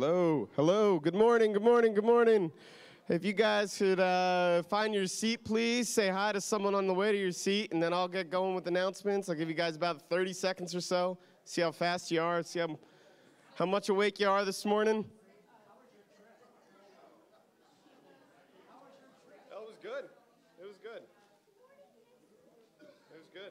Hello, hello. Good morning, good morning, good morning. If you guys could uh, find your seat, please say hi to someone on the way to your seat, and then I'll get going with announcements. I'll give you guys about 30 seconds or so. See how fast you are. See how, how much awake you are this morning. That was good. It was good. It was good.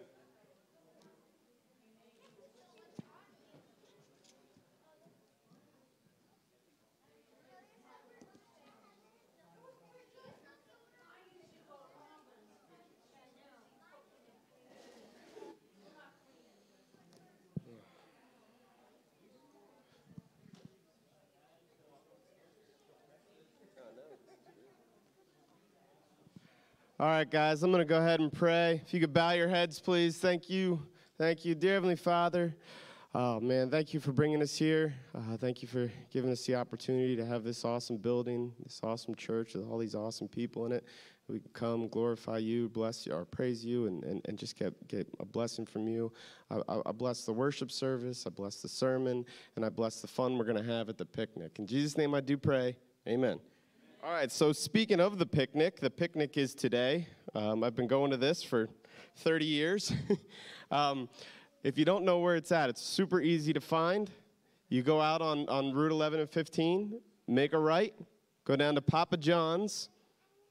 All right, guys, I'm going to go ahead and pray. If you could bow your heads, please. Thank you. Thank you. Dear Heavenly Father, oh, man, thank you for bringing us here. Uh, thank you for giving us the opportunity to have this awesome building, this awesome church with all these awesome people in it. We can come, glorify you, bless you, or praise you, and, and, and just get, get a blessing from you. I, I, I bless the worship service, I bless the sermon, and I bless the fun we're going to have at the picnic. In Jesus' name I do pray. Amen. All right, so speaking of the picnic, the picnic is today. Um, I've been going to this for 30 years. um, if you don't know where it's at, it's super easy to find. You go out on, on Route 11 and 15, make a right, go down to Papa John's,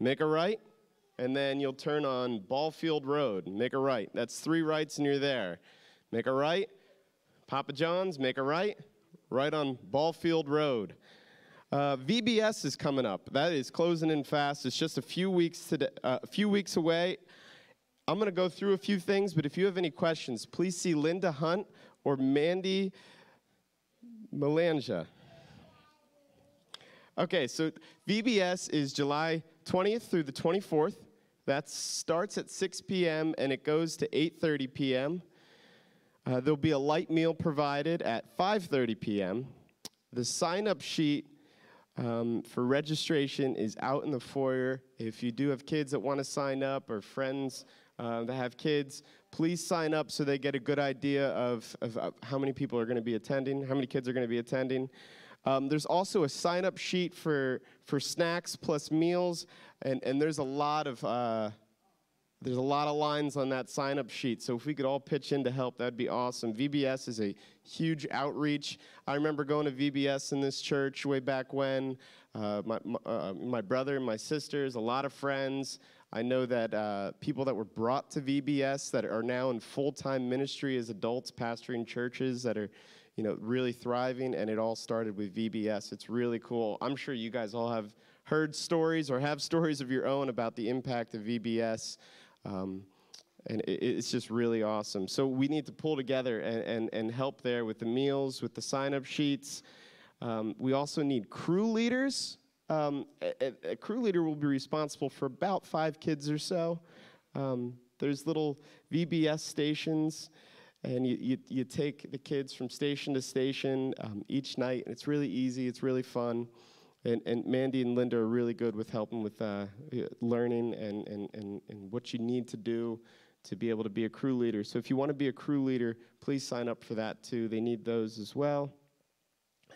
make a right, and then you'll turn on Ballfield Road, make a right. That's three rights and you're there. Make a right, Papa John's, make a right, right on Ballfield Road. Uh, VBS is coming up. That is closing in fast. It's just a few weeks today, uh, a few weeks away. I'm going to go through a few things, but if you have any questions, please see Linda Hunt or Mandy Melanja. Okay, so VBS is July 20th through the 24th. That starts at 6 p.m. and it goes to 8:30 p.m. Uh, there'll be a light meal provided at 5:30 p.m. The sign-up sheet um, for registration is out in the foyer. If you do have kids that want to sign up or friends uh, that have kids, please sign up so they get a good idea of, of, of how many people are going to be attending, how many kids are going to be attending. Um, there's also a sign up sheet for, for snacks plus meals, and, and there's a lot of. Uh, there's a lot of lines on that sign up sheet. So if we could all pitch in to help, that'd be awesome. VBS is a huge outreach. I remember going to VBS in this church way back when. Uh, my, uh, my brother and my sisters, a lot of friends. I know that uh, people that were brought to VBS that are now in full time ministry as adults, pastoring churches that are you know, really thriving, and it all started with VBS. It's really cool. I'm sure you guys all have heard stories or have stories of your own about the impact of VBS. Um, and it's just really awesome. So we need to pull together and, and, and help there with the meals, with the sign up sheets. Um, we also need crew leaders. Um, a, a, crew leader will be responsible for about five kids or so. Um, there's little VBS stations, and you, you, you, take the kids from station to station um, each night, and it's really easy, it's really fun. And, and Mandy and Linda are really good with helping with uh, learning and, and, and, and what you need to do to be able to be a crew leader. So if you want to be a crew leader, please sign up for that too. They need those as well.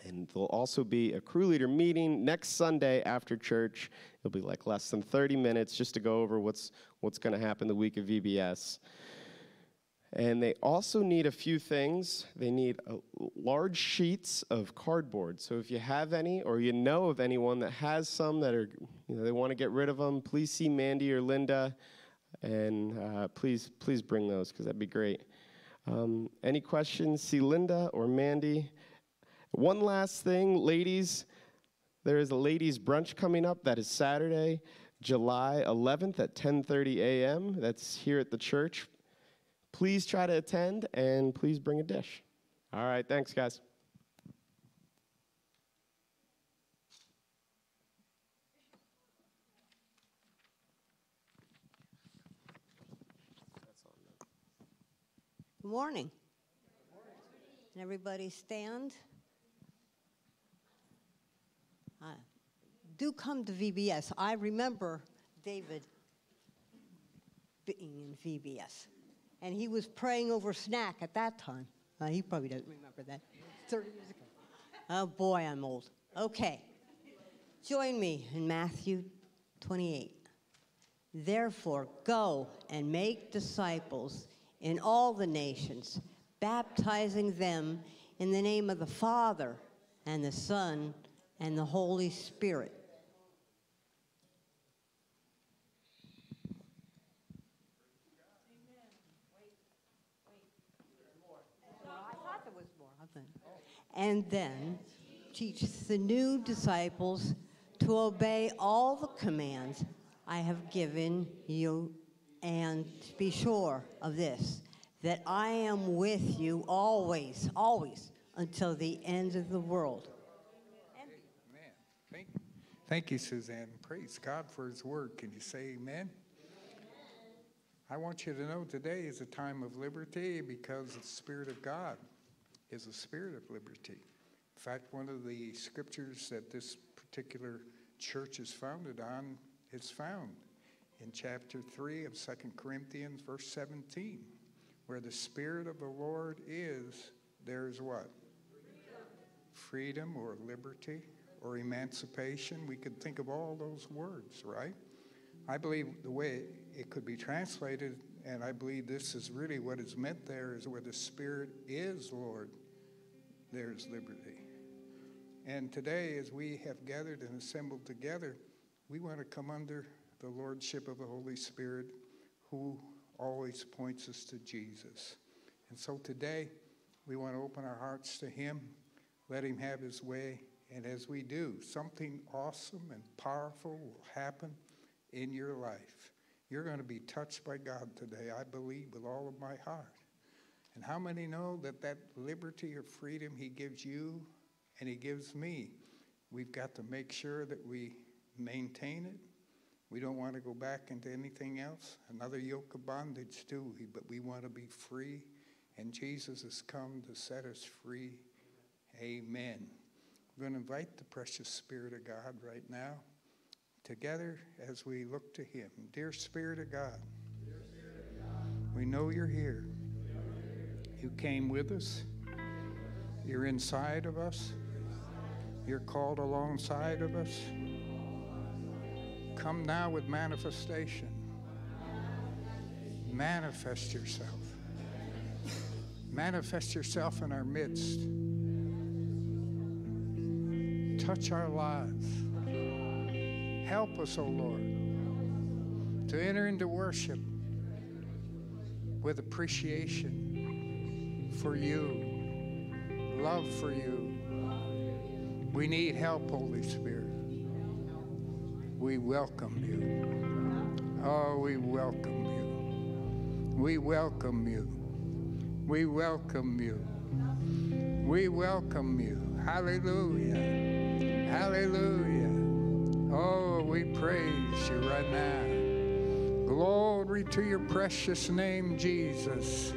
And there'll also be a crew leader meeting next Sunday after church. It'll be like less than 30 minutes just to go over what's, what's going to happen the week of VBS. And they also need a few things. They need a, large sheets of cardboard. So if you have any, or you know of anyone that has some that are, you know, they want to get rid of them, please see Mandy or Linda, and uh, please, please bring those because that'd be great. Um, any questions? See Linda or Mandy. One last thing, ladies. There is a ladies' brunch coming up. That is Saturday, July 11th at 10:30 a.m. That's here at the church please try to attend and please bring a dish. All right, thanks, guys. Good morning. Can everybody stand? Uh, do come to VBS. I remember David being in VBS and he was praying over snack at that time. Uh, he probably doesn't remember that. 30 years ago. Oh boy, I'm old. Okay. Join me in Matthew 28. Therefore, go and make disciples in all the nations, baptizing them in the name of the Father and the Son and the Holy Spirit. And then teach the new disciples to obey all the commands I have given you, and be sure of this that I am with you always, always, until the end of the world. Amen. Thank, thank you, Suzanne. Praise God for His word. Can you say amen? I want you to know today is a time of liberty because of the Spirit of God is a spirit of liberty. In fact, one of the scriptures that this particular church is founded on is found in chapter 3 of Second Corinthians, verse 17. Where the Spirit of the Lord is, there's what? Freedom or liberty or emancipation. We could think of all those words, right? I believe the way it could be translated, and I believe this is really what is meant there, is where the Spirit is, Lord, there's liberty. And today, as we have gathered and assembled together, we want to come under the Lordship of the Holy Spirit, who always points us to Jesus. And so today, we want to open our hearts to Him, let Him have His way. And as we do, something awesome and powerful will happen in your life. You're going to be touched by God today, I believe, with all of my heart. And how many know that that liberty or freedom He gives you and He gives me, we've got to make sure that we maintain it. We don't want to go back into anything else, another yoke of bondage, do we? But we want to be free, and Jesus has come to set us free. Amen. We're going to invite the precious Spirit of God right now together as we look to Him. Dear Spirit of God, we know you're here. You came with us. You're inside of us. You're called alongside of us. Come now with manifestation. Manifest yourself. Manifest yourself in our midst. Touch our lives. Help us, O oh Lord, to enter into worship with appreciation for you, love for you. We need help, Holy Spirit. We welcome you. Oh, we welcome you. We welcome you. We welcome you. We welcome you. Hallelujah. Hallelujah. Oh, we praise you right now. Glory to your precious name, Jesus.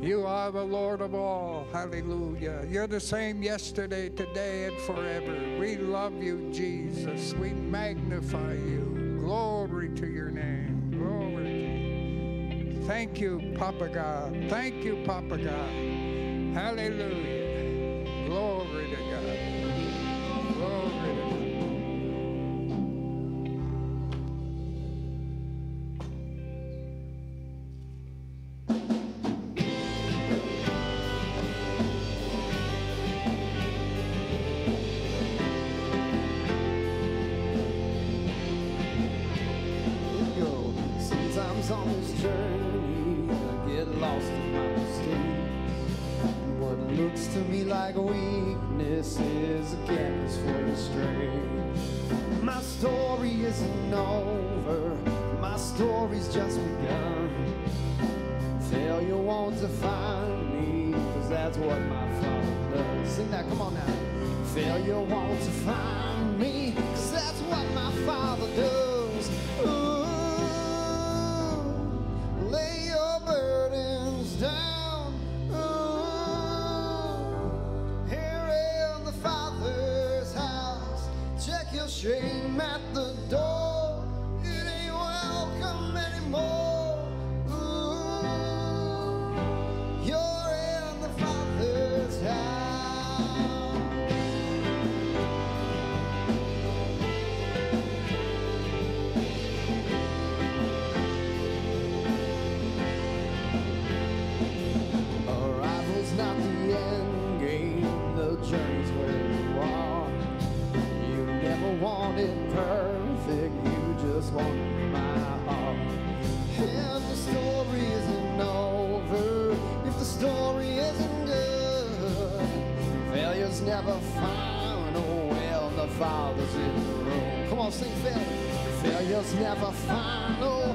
You are the Lord of all. Hallelujah. You're the same yesterday, today, and forever. We love you, Jesus. We magnify you. Glory to your name. Glory. to you. Thank you, Papa God. Thank you, Papa God. Hallelujah. Failure's never final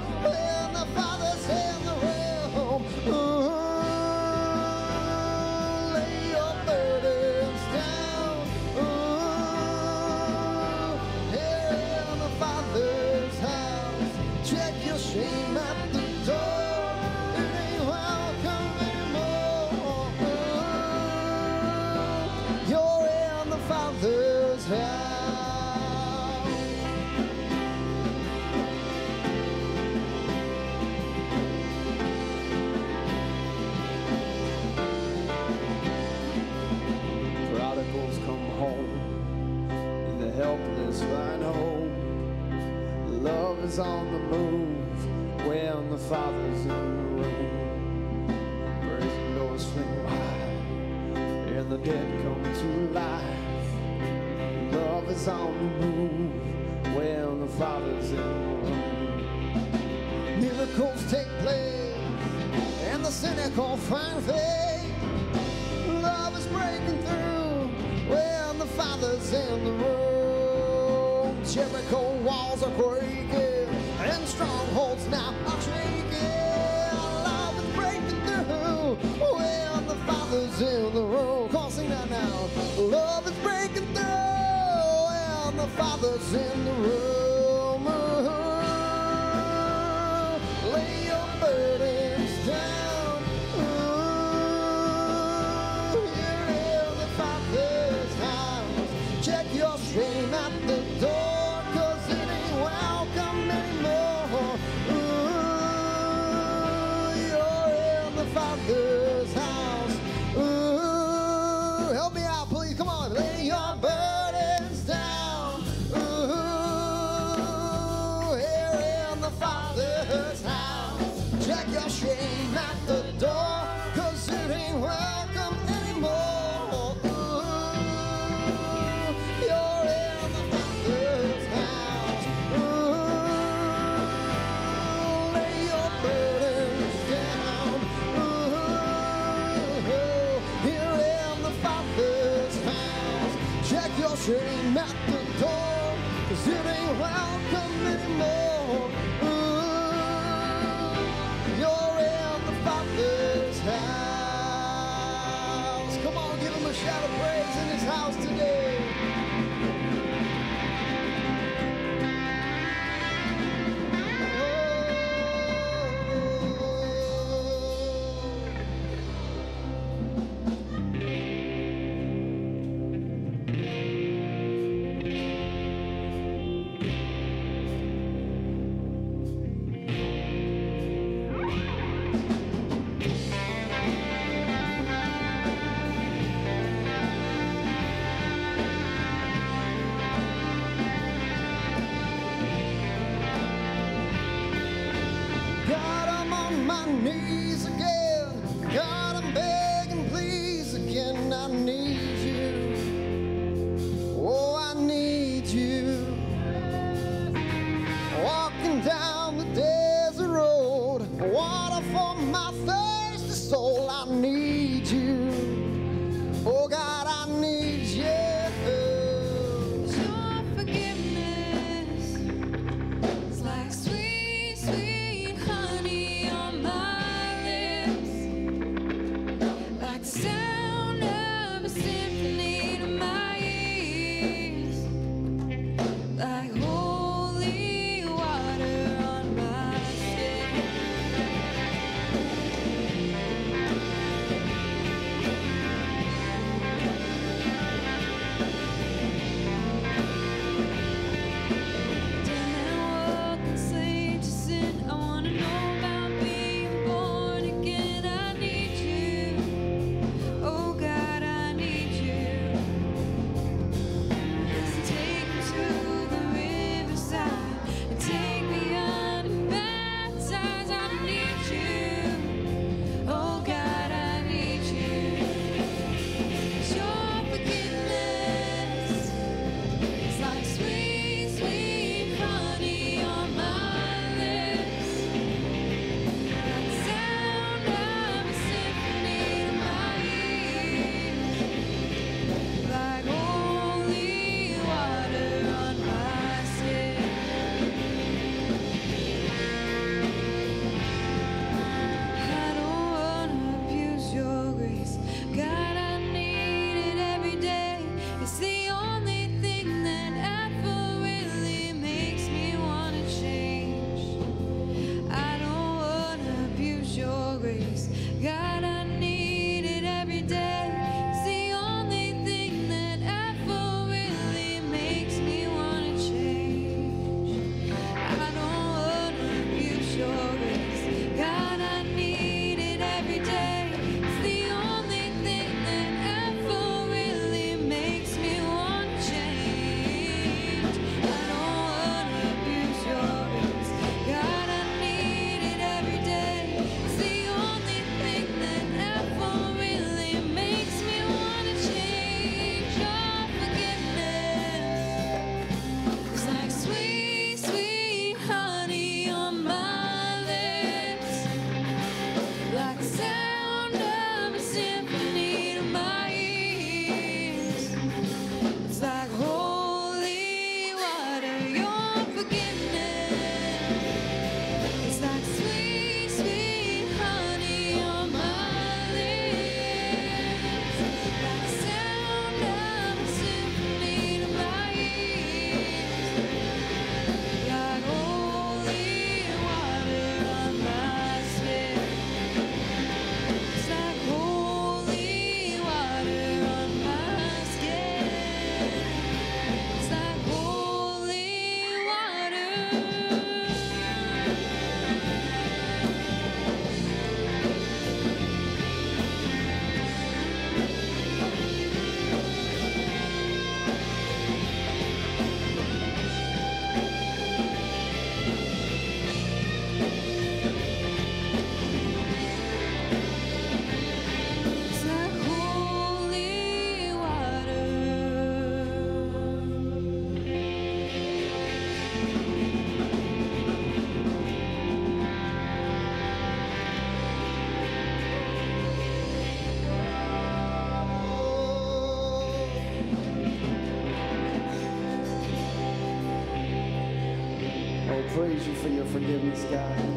your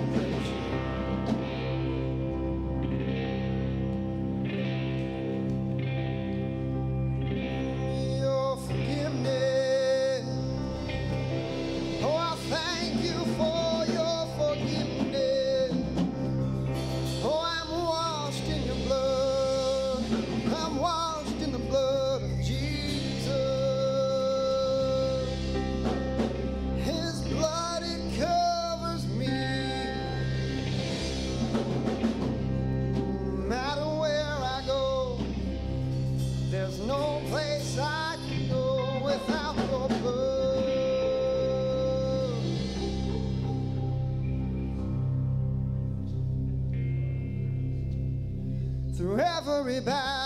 Through every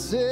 and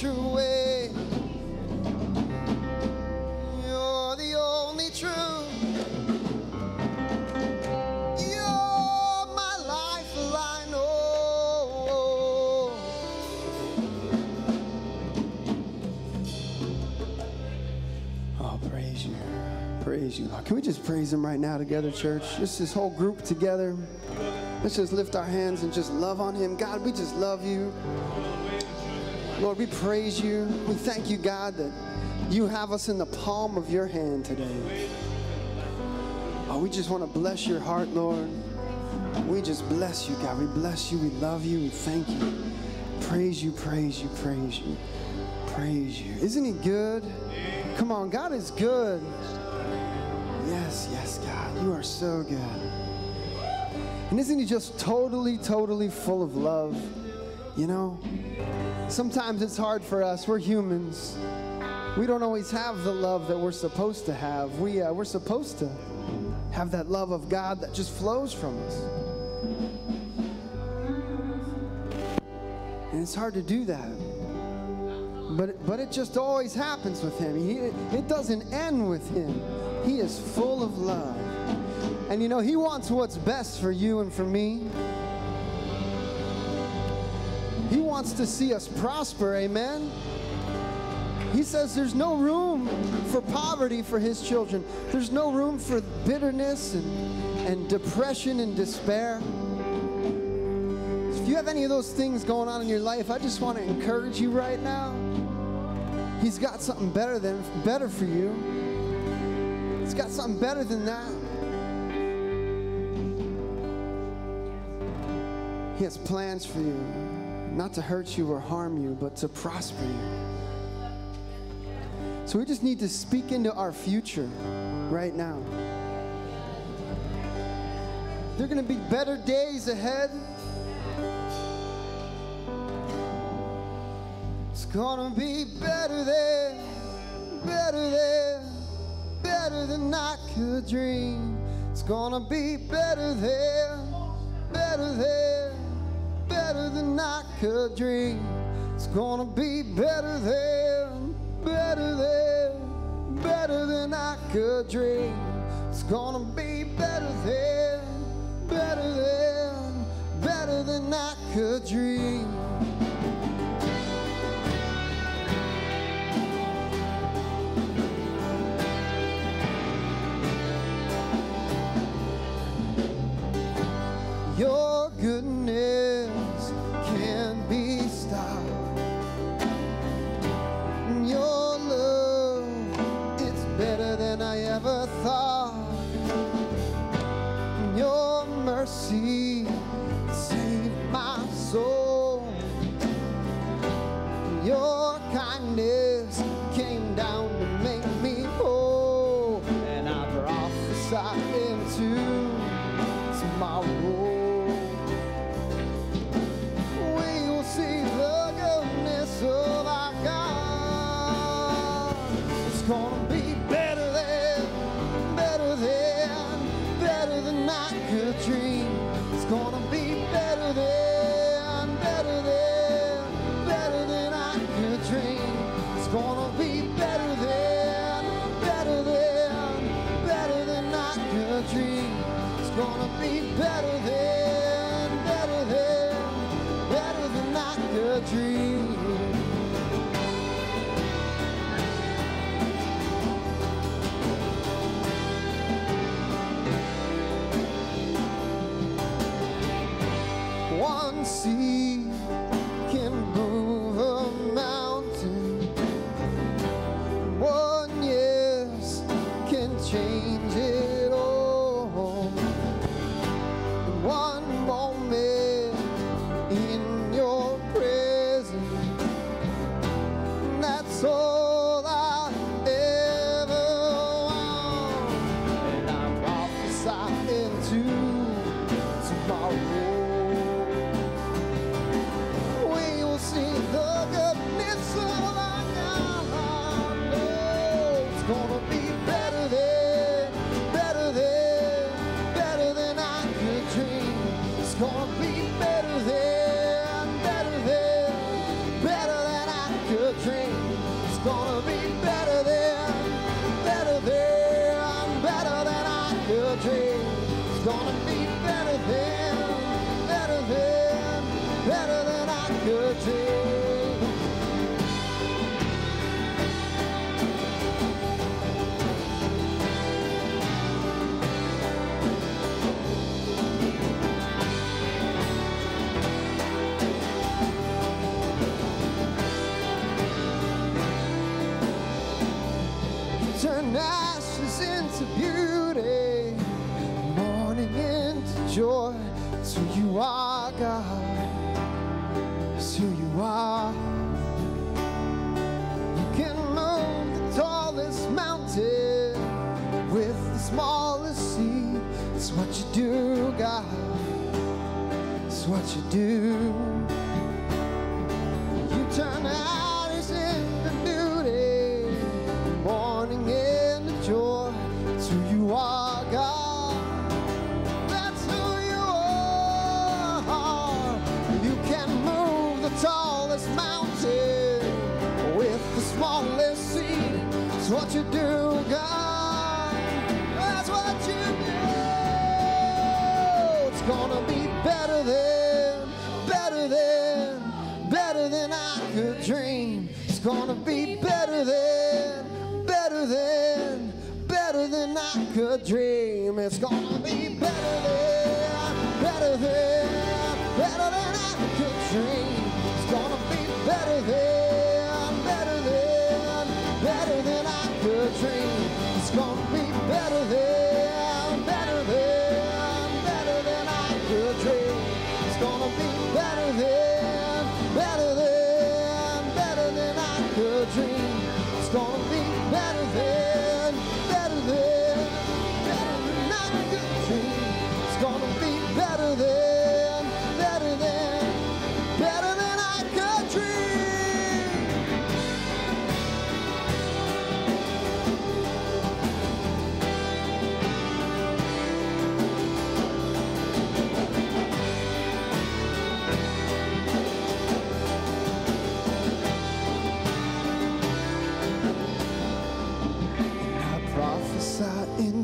true way. You're the only truth. You're my lifeline. Oh. Oh, praise you. Praise you, Lord. Can we just praise Him right now together, church? Just this whole group together. Let's just lift our hands and just love on Him. God, we just love you. Lord, we praise you. We thank you, God, that you have us in the palm of your hand today. Oh, we just want to bless your heart, Lord. We just bless you, God. We bless you. We love you. We thank you. Praise you, praise you, praise you, praise you. Isn't he good? Come on, God is good. Yes, yes, God. You are so good. And isn't he just totally, totally full of love? You know? Sometimes it's hard for us. We're humans. We don't always have the love that we're supposed to have. We, uh, we're supposed to have that love of God that just flows from us. And it's hard to do that. But, but it just always happens with him. He, it doesn't end with him. He is full of love. And you know, he wants what's best for you and for me. Wants to see us prosper, amen? He says there's no room for poverty for his children. There's no room for bitterness and, and depression and despair. If you have any of those things going on in your life, I just want to encourage you right now. He's got something better than better for you. He's got something better than that. He has plans for you, not to hurt you or harm you, but to prosper you. So we just need to speak into our future right now. There are going to be better days ahead. It's going to be better than, better than, better than I could dream. It's going to be better than, better than, I could dream. It's to be better than, better than, better than I could dream. It's gonna be better than, better than, better than I could dream. Better than, I could dream. It's gonna be better than,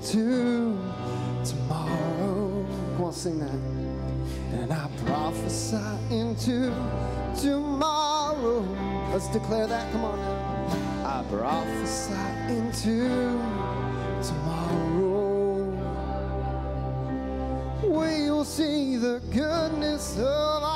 into tomorrow. Come on, sing that. And I prophesy into tomorrow. Let's declare that. Come on. I prophesy into tomorrow. We will see the goodness of our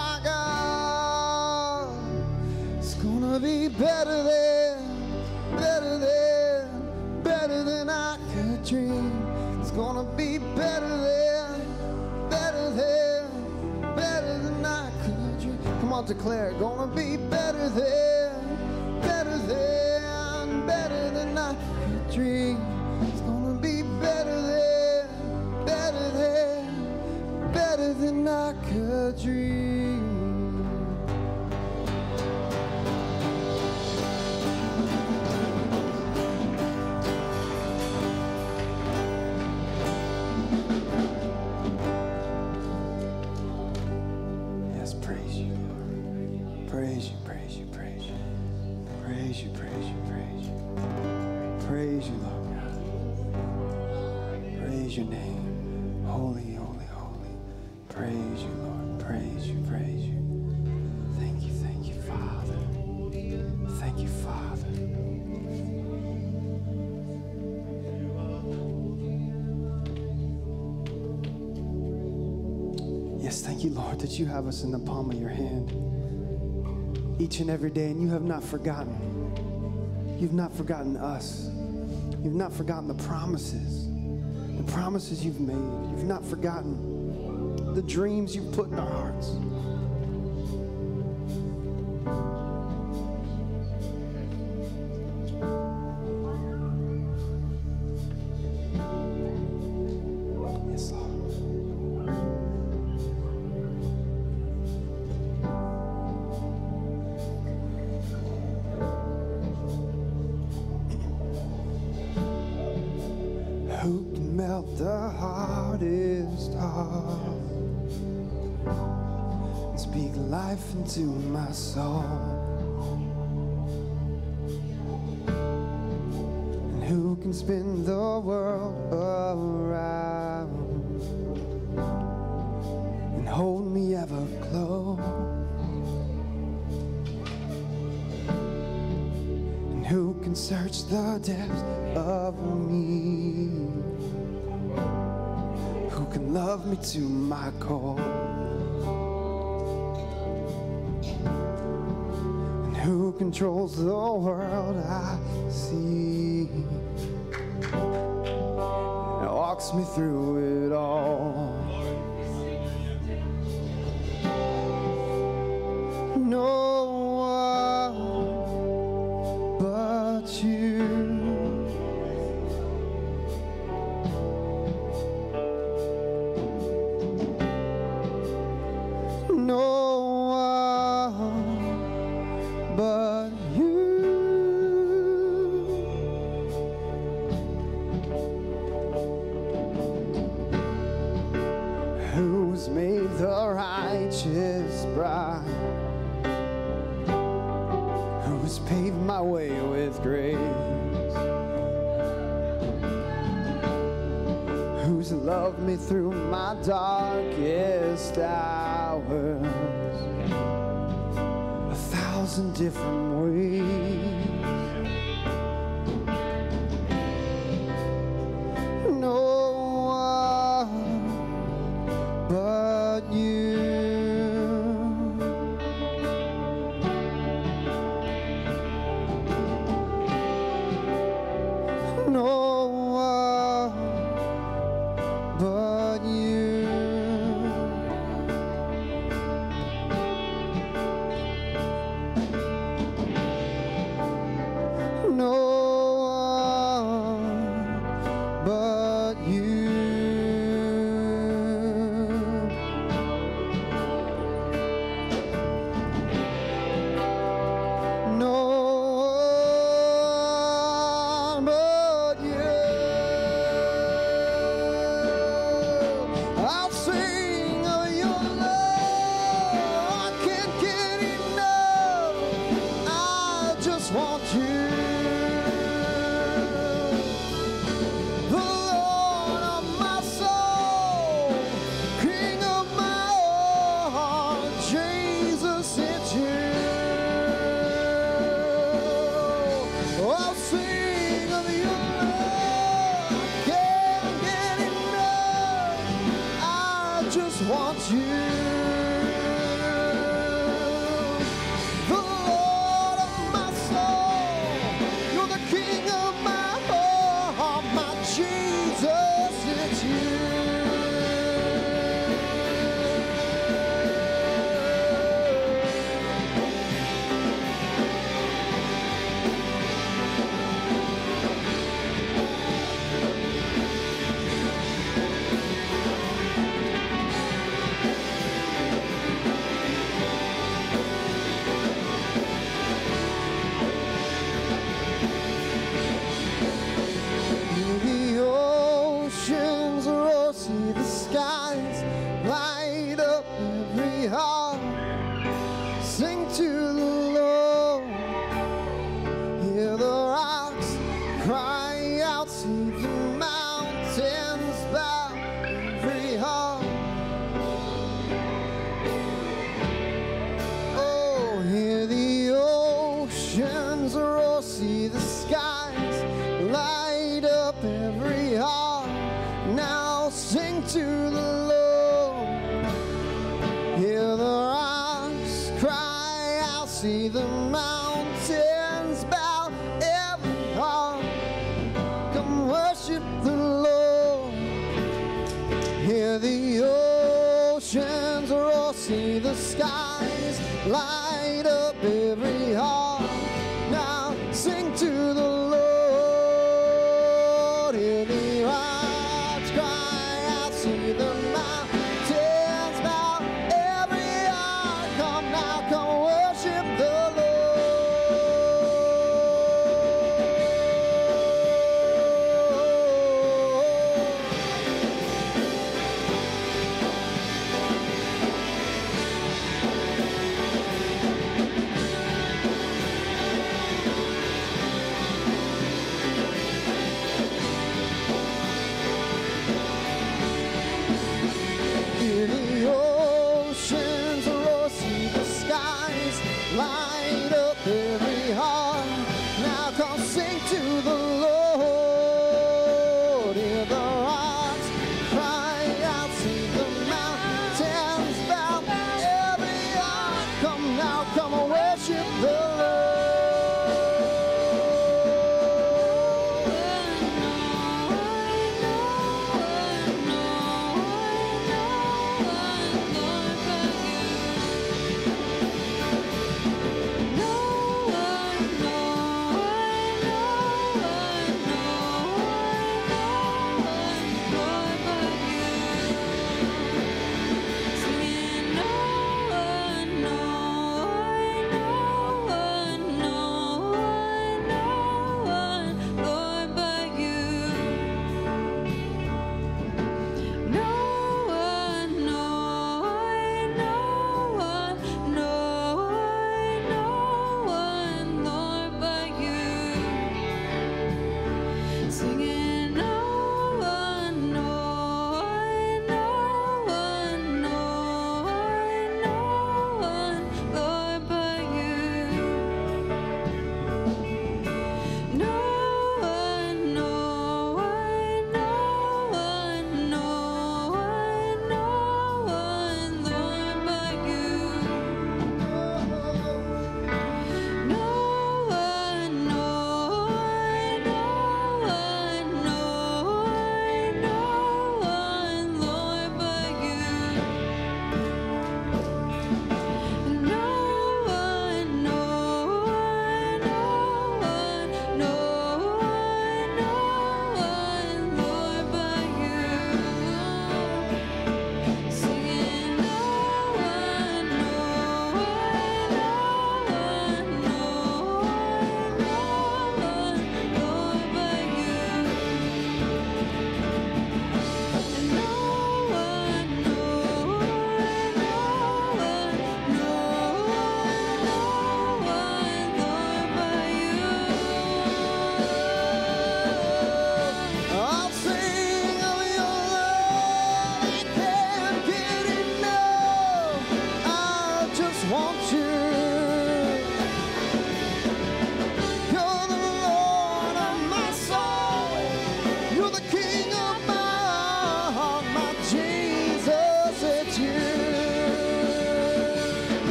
Come declare. Gonna be better than, better than, better than I could dream. It's gonna be better than, better than, better than I could dream. You, praise you. Thank you, thank you, Father. Thank you, Father. Yes, thank you, Lord, that you have us in the palm of your hand each and every day, and you have not forgotten. You've not forgotten us. You've not forgotten the promises, the promises you've made. You've not forgotten the dreams you've put in our hearts. Into my soul? And who can spin the world around and hold me ever close? And who can search the depths of me? Who can love me to my core? Controls the world I see? and walks me through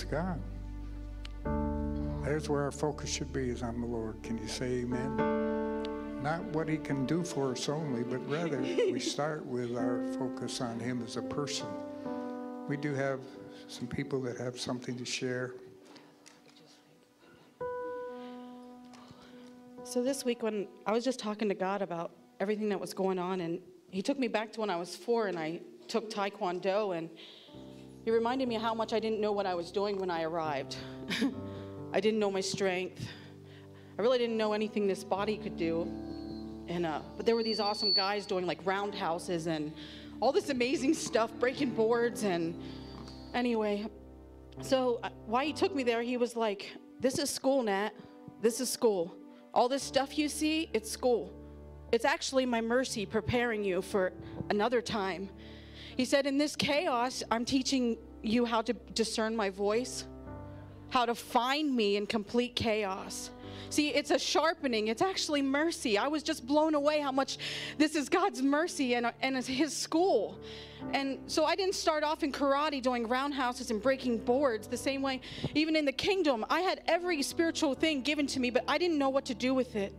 Praise God. There's where our focus should be is on the Lord. Can you say amen? Not what he can do for us only, but rather we start with our focus on him as a person. We do have some people that have something to share. So this week, when I was just talking to God about everything that was going on, and He took me back to when I was four and I took Taekwondo, and He reminded me how much I didn't know what I was doing when I arrived. I didn't know my strength. I really didn't know anything this body could do. And uh, but there were these awesome guys doing like roundhouses and all this amazing stuff, breaking boards, and anyway, so uh, why he took me there, he was like, "This is school, Nat. This is school." All this stuff you see, it's school. It's actually my mercy preparing you for another time. He said, In this chaos, I'm teaching you how to discern my voice, how to find me in complete chaos. See, it's a sharpening. It's actually mercy. I was just blown away how much this is God's mercy and, and His school. And so I didn't start off in karate doing roundhouses and breaking boards the same way. Even in the kingdom, I had every spiritual thing given to me, but I didn't know what to do with it.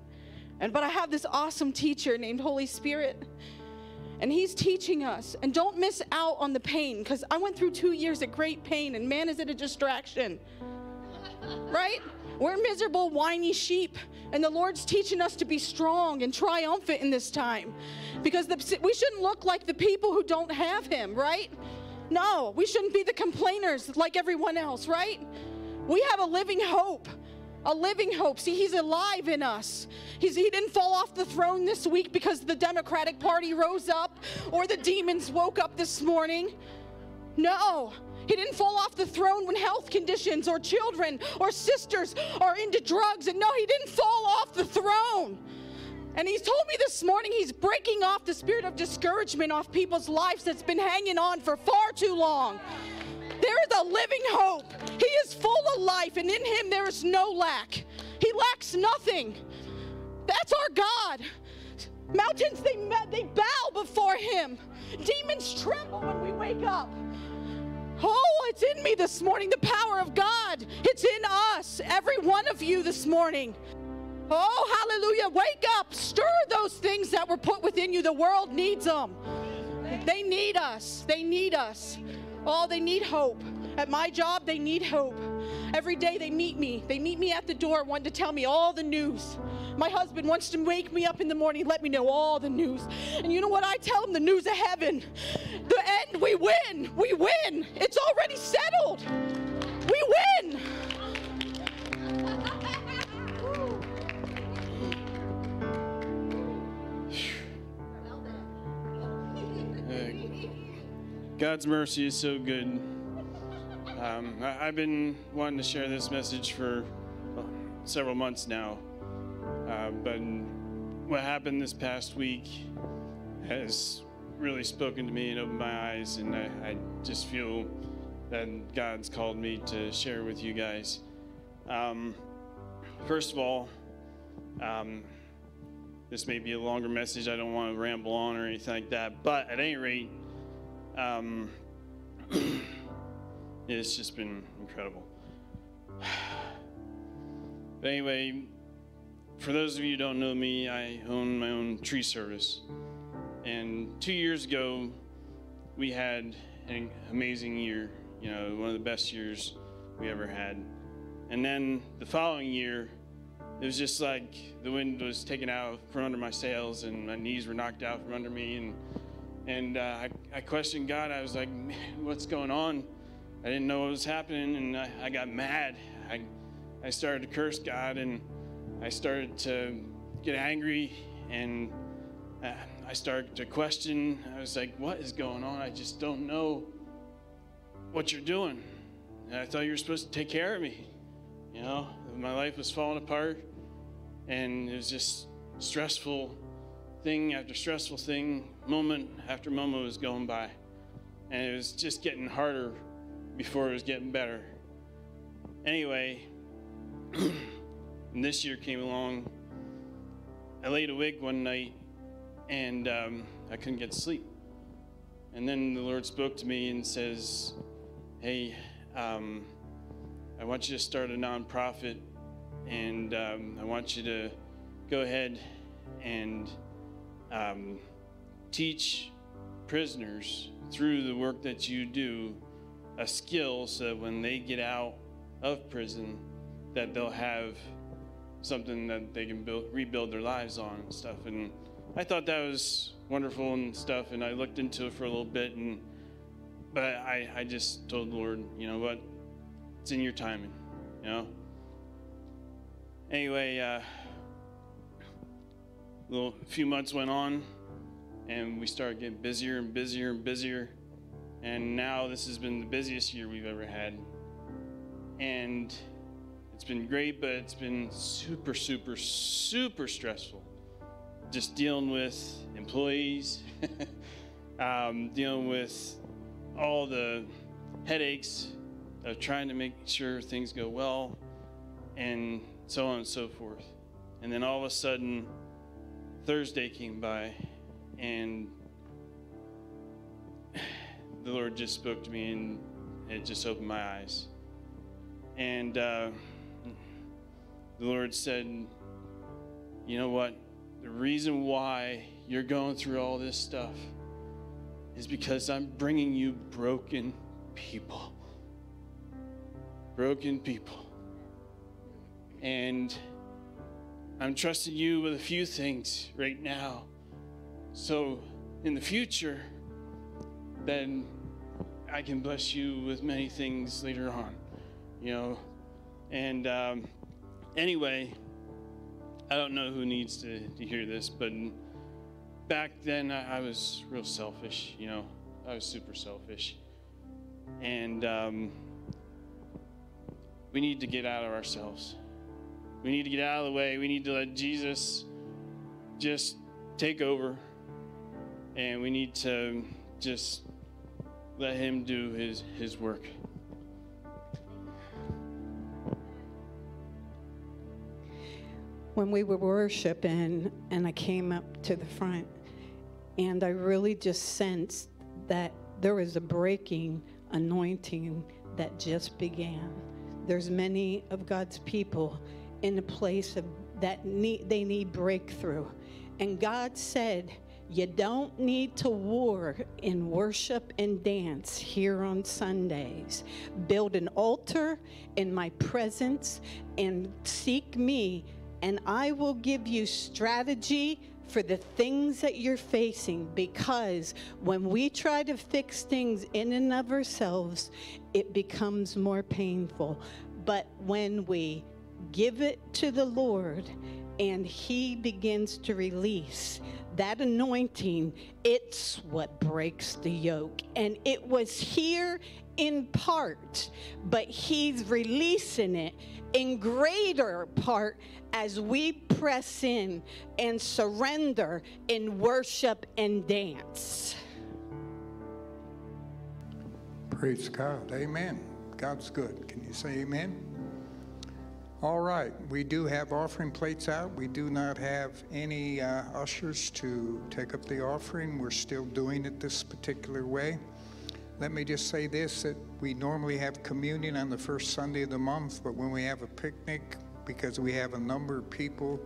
And but I have this awesome teacher named Holy Spirit. And he's teaching us. And don't miss out on the pain because I went through two years of great pain, and man, is it a distraction. Right? We're miserable, whiny sheep. And the Lord's teaching us to be strong and triumphant in this time. Because the, we shouldn't look like the people who don't have Him, right? No, we shouldn't be the complainers like everyone else, right? We have a living hope. A living hope. See, he's alive in us. He's, he didn't fall off the throne this week because the Democratic Party rose up or the demons woke up this morning. No, he didn't fall off the throne when health conditions or children or sisters are into drugs. And no, he didn't fall off the throne. And he's told me this morning he's breaking off the spirit of discouragement off people's lives that's been hanging on for far too long. There is a living hope. He is full of life, and in him there is no lack. He lacks nothing. That's our God. Mountains, they, they bow before him. Demons tremble when we wake up. Oh, it's in me this morning, the power of God. It's in us, every one of you this morning. Oh, hallelujah. Wake up. Stir those things that were put within you. The world needs them. They need us. They need us. Oh, they need hope. At my job, they need hope. Every day they meet me. They meet me at the door, wanting to tell me all the news. My husband wants to wake me up in the morning, let me know all the news. And you know what I tell him? The news of heaven. The end, we win. We win. It's already settled. We win. God's mercy is so good. Um, I, have been wanting to share this message for uh, several months now, uh, but what happened this past week has really spoken to me and opened my eyes, and I, I just feel that God's called me to share with you guys. Um, first of all, um, this may be a longer message. I don't want to ramble on or anything like that, but at any rate, um, it's just been incredible. But anyway, for those of you who don't know me, I own my own tree service. And two years ago, we had an amazing year, you know, one of the best years we ever had. And then the following year, it was just like the wind was taken out from under my sails and my knees were knocked out from under me. And and uh, I, I, questioned God. I was like, what's going on? I didn't know what was happening, and I, I, got mad. I, I started to curse God, and I started to get angry, and uh, I started to question. I was like, what is going on? I just don't know what you're doing. And I thought you were supposed to take care of me. You know, my life was falling apart, and it was just stressful thing after stressful thing, moment after moment was going by. And it was just getting harder before it was getting better. Anyway, this year came along. I laid awake one night and um, I couldn't get to sleep. And then the Lord spoke to me and says, Hey, um, I want you to start a nonprofit and um, I want you to go ahead and um, teach prisoners through the work that you do a skill so that when they get out of prison that they'll have something that they can build, rebuild their lives on and stuff. And i thought that was wonderful and stuff and i looked into it for a little bit and but i, I just told the lord you know what? It's in your timing you know? Anyway uh, little few months went on and we started getting busier and busier and busier. And now this has been the busiest year we've ever had. And it's been great but it's been super super super stressful. Just dealing with employees um, dealing with all the headaches of trying to make sure things go well and so on and so forth. And then all of a sudden Thursday came by, and the Lord just spoke to me, and it just opened my eyes. And uh, the Lord said, You know what? The reason why you're going through all this stuff is because I'm bringing you broken people. Broken people. And I'm trusting you with a few things right now. So in the future, then I can bless you with many things later on, you know. And um, anyway, I don't know who needs to, to hear this, but back then I, I, was real selfish, you know. I was super selfish. And um, we need to get out of ourselves. We need to get out of the way. We need to let Jesus just take over. And we need to just let him do his, his work. When we were worshiping, and I came up to the front, and I really just sensed that there was a breaking anointing that just began. There's many of God's people in a place of that need they need breakthrough. And God said, you don't need to war in worship and dance here on Sundays. Build an altar in my presence and seek me, and I will give you strategy for the things that you're facing because when we try to fix things in and of ourselves, it becomes more painful. But when we give it to the Lord and He begins to release that anointing, it's what breaks the yoke. And it was here in part, but He's releasing it in greater part as we press in and surrender in worship and dance. Praise God. Amen. God's good. Can you say amen? All right, we do have offering plates out. We do not have any uh, ushers to take up the offering. We're still doing it this particular way. Let me just say this that we normally have communion on the first Sunday of the month, but when we have a picnic, because we have a number of people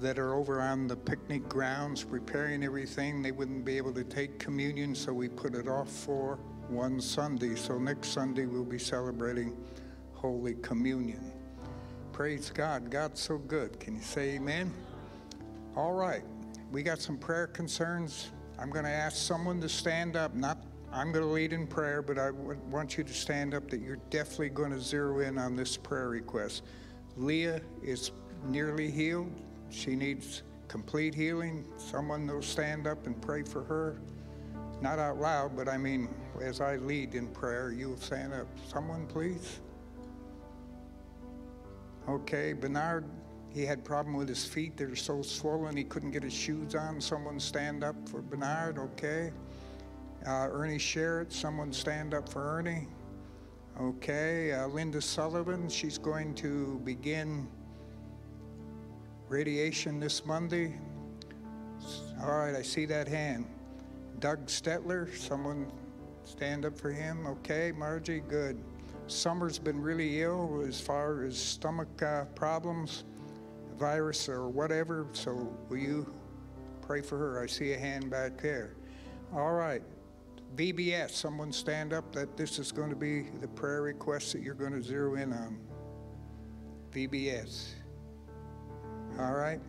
that are over on the picnic grounds preparing everything, they wouldn't be able to take communion, so we put it off for one Sunday. So next Sunday we'll be celebrating Holy Communion. Praise God. God's so good. Can you say amen? All right. We got some prayer concerns. I'm going to ask someone to stand up. Not I'm going to lead in prayer, but I want you to stand up that you're definitely going to zero in on this prayer request. Leah is nearly healed. She needs complete healing. Someone will stand up and pray for her. Not out loud, but I mean, as I lead in prayer, you will stand up. Someone, please. Okay, Bernard, he had problem with his feet. They're so swollen he couldn't get his shoes on. Someone stand up for Bernard, okay. Uh, Ernie Sherritt, someone stand up for Ernie. Okay, uh, Linda Sullivan, she's going to begin radiation this Monday. All right, I see that hand. Doug Stetler, someone stand up for him. Okay, Margie, good. Summer's been really ill as far as stomach uh, problems, virus or whatever, so will you pray for her? I see a hand back there. All right. VBS, someone stand up that this is going to be the prayer request that you're going to zero in on. VBS. All right?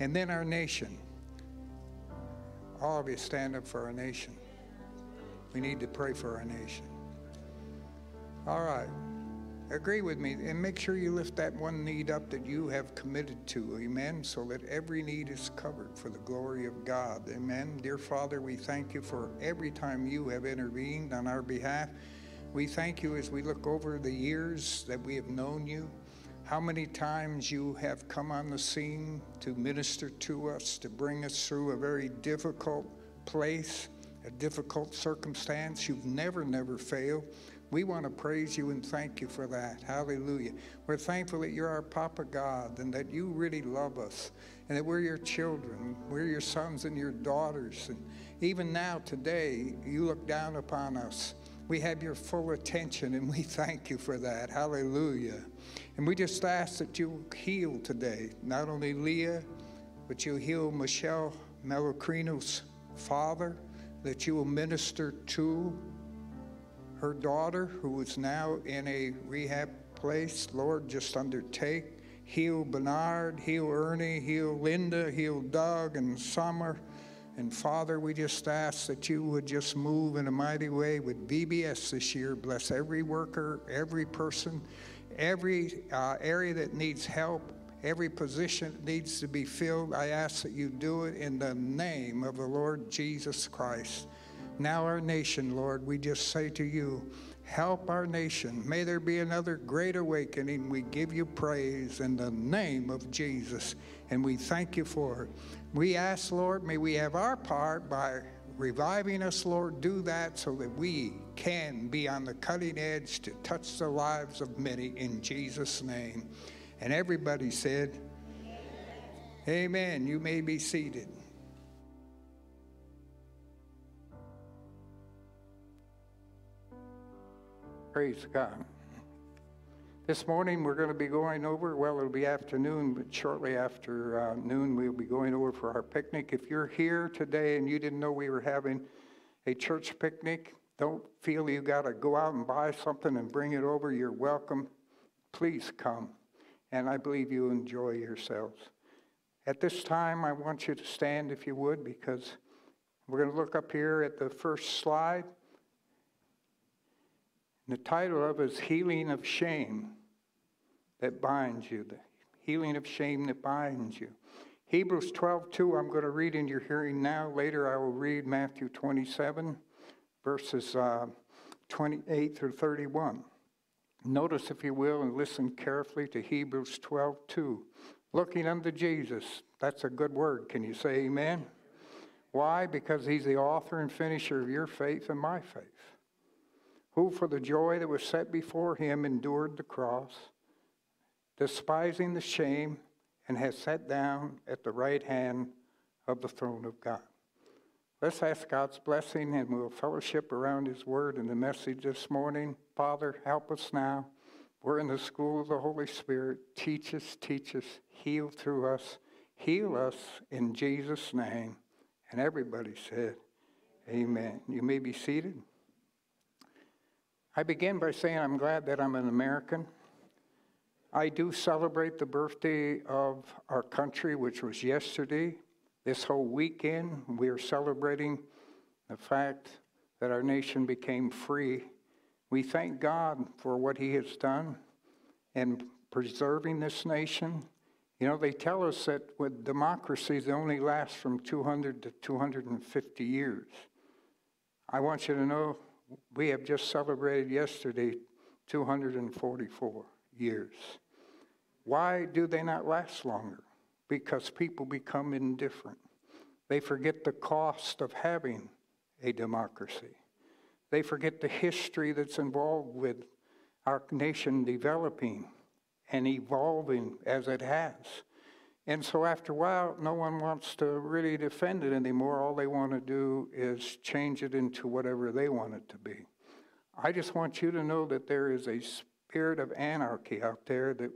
And then our nation. All of you stand up for our nation. We need to pray for our nation. All right. Agree with me and make sure you lift that one need up that you have committed to. Amen. So that every need is covered for the glory of God. Amen. Dear Father, we thank you for every time you have intervened on our behalf. We thank you as we look over the years that we have known you, how many times you have come on the scene to minister to us, to bring us through a very difficult place, a difficult circumstance. You've never, never failed. We want to praise you and thank you for that. Hallelujah. We're thankful that you're our Papa God and that you really love us and that we're your children. We're your sons and your daughters. And even now, today, you look down upon us. We have your full attention and we thank you for that. Hallelujah. And we just ask that you heal today, not only Leah, but you heal Michelle Melocrino's father, that you will minister to her daughter, who is now in a rehab place. Lord, just undertake. Heal Bernard, heal Ernie, heal Linda, heal Doug and Summer. And Father, we just ask that you would just move in a mighty way with VBS this year. Bless every worker, every person, every uh, area that needs help, every position that needs to be filled. I ask that you do it in the name of the Lord Jesus Christ. Now, our nation, Lord, we just say to you, help our nation. May there be another great awakening. We give you praise in the name of Jesus, and we thank you for it. We ask, Lord, may we have our part by reviving us, Lord. Do that so that we can be on the cutting edge to touch the lives of many in Jesus' name. And everybody said, Amen. Amen. You may be seated. Praise God. This morning we're going to be going over, well, it'll be afternoon, but shortly after uh, noon we'll be going over for our picnic. If you're here today and you didn't know we were having a church picnic, don't feel you got to go out and buy something and bring it over. You're welcome. Please come. And I believe you enjoy yourselves. At this time, I want you to stand if you would, because we're going to look up here at the first slide. And the title of it is Healing of Shame That Binds You. The healing of shame that binds you. Hebrews 12, 2, I'm going to read in your hearing now. Later, I will read Matthew 27, verses uh, 28 through 31. Notice, if you will, and listen carefully to Hebrews 12, 2. Looking unto Jesus. That's a good word. Can you say amen? Why? Because he's the author and finisher of your faith and my faith who for the joy that was set before him endured the cross, despising the shame, and has sat down at the right hand of the throne of God. Let's ask God's blessing and we'll fellowship around his word and the message this morning. Father, help us now. We're in the school of the Holy Spirit. Teach us, teach us, heal through us, heal us in Jesus' name. And everybody said, Amen. You may be seated. I begin by saying I'm glad that I'm an American. I do celebrate the birthday of our country, which was yesterday. This whole weekend, we are celebrating the fact that our nation became free. We thank God for what He has done in preserving this nation You know, they tell us that with democracies, they only last from 200 to 250 years. I want you to know we have just celebrated yesterday 244 years. Why do they not last longer? Because people become indifferent. They forget the cost of having a democracy. They forget the history that's involved with our nation developing and evolving as it has. And so after a while, no one wants to really defend it anymore. All they want to do is change it into whatever they want it to be. I just want you to know that there is a spirit of anarchy out there that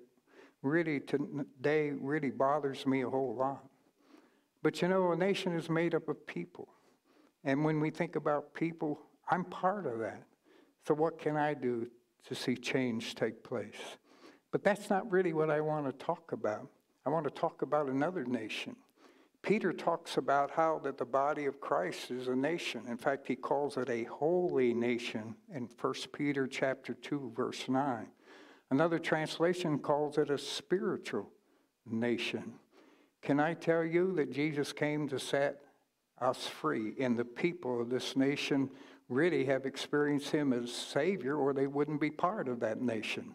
really today really bothers me a whole lot. But you know, a nation is made up of people. And when we think about people, I'm part of that. So what can I do to see change take place? But that's not really what I want to talk about. I want to talk about another nation. Peter talks about how that the body of Christ is a nation. In fact, he calls it a holy nation in 1 Peter chapter 2 verse 9. Another translation calls it a spiritual nation. Can I tell you that Jesus came to set us free and the people of this nation really have experienced him as savior or they wouldn't be part of that nation.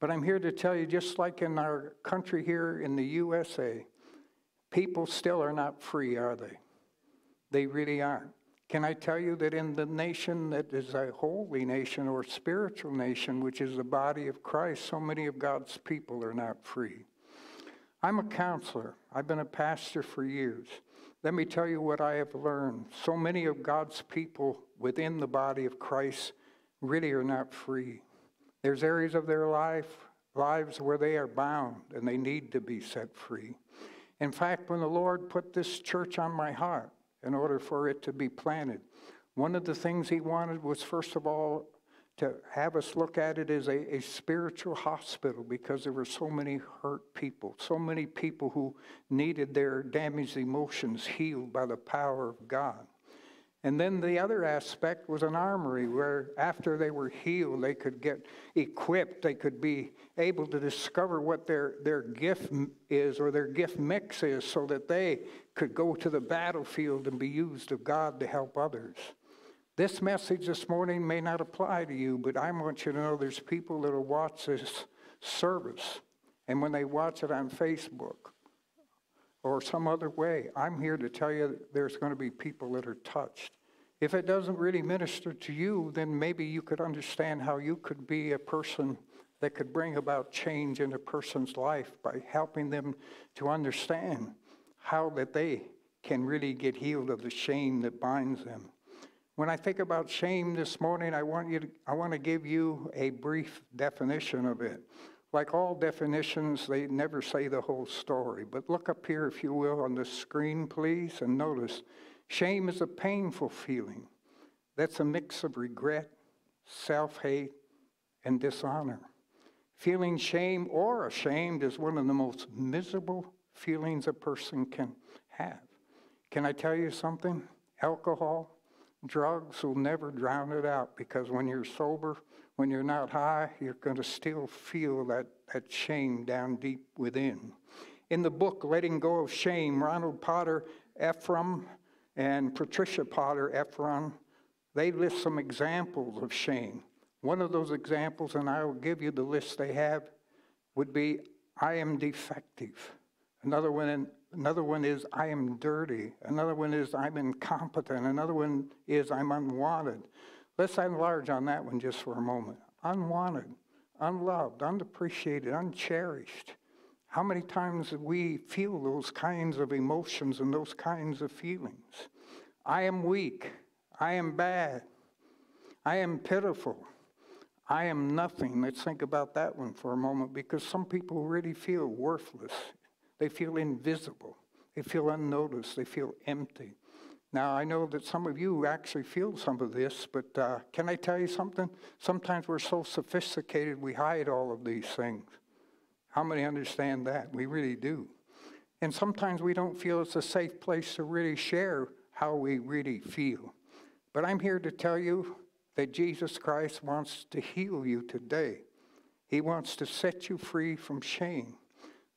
But I'm here to tell you just like in our country here in the USA, people still are not free, are they? They really aren't. Can I tell you that in the nation that is a holy nation or spiritual nation, which is the body of Christ, so many of God's people are not free? I'm a counselor. I've been a pastor for years. Let me tell you what I have learned. So many of God's people within the body of Christ really are not free. There's areas of their life, lives where they are bound and they need to be set free. In fact, when the Lord put this church on my heart in order for it to be planted, one of the things He wanted was, first of all, to have us look at it as a, a spiritual hospital because there were so many hurt people, so many people who needed their damaged emotions healed by the power of God. And then the other aspect was an armory where, after they were healed, they could get equipped. They could be able to discover what their, their gift is or their gift mix is so that they could go to the battlefield and be used of God to help others. This message this morning may not apply to you, but I want you to know there's people that will watch this service. And when they watch it on Facebook, or some other way. I'm here to tell you there's going to be people that are touched. If it doesn't really minister to you, then maybe you could understand how you could be a person that could bring about change in a person's life by helping them to understand how that they can really get healed of the shame that binds them. When I think about shame this morning, I want you to, I want to give you a brief definition of it. Like all definitions, they never say the whole story. But look up here, if you will, on the screen, please, and notice shame is a painful feeling. That's a mix of regret, self hate, and dishonor. Feeling shame or ashamed is one of the most miserable feelings a person can have. Can I tell you something? Alcohol, drugs will never drown it out because when you're sober, when you're not high, you're going to still feel that, that shame down deep within. In the book, Letting Go of Shame, Ronald Potter Efron and Patricia Potter Efron, they list some examples of shame. One of those examples, and I will give you the list they have, would be I am defective. Another one, another one is I am dirty. Another one is I'm incompetent. Another one is I'm unwanted. Let's enlarge on that one just for a moment. Unwanted, unloved, unappreciated, uncherished. How many times we feel those kinds of emotions and those kinds of feelings? I am weak. I am bad. I am pitiful. I am nothing. Let's think about that one for a moment because some people really feel worthless. They feel invisible. They feel unnoticed. They feel empty. Now, I know that some of you actually feel some of this, but uh, can I tell you something? Sometimes we're so sophisticated we hide all of these things. How many understand that? We really do. And sometimes we don't feel it's a safe place to really share how we really feel. But I'm here to tell you that Jesus Christ wants to heal you today. He wants to set you free from shame.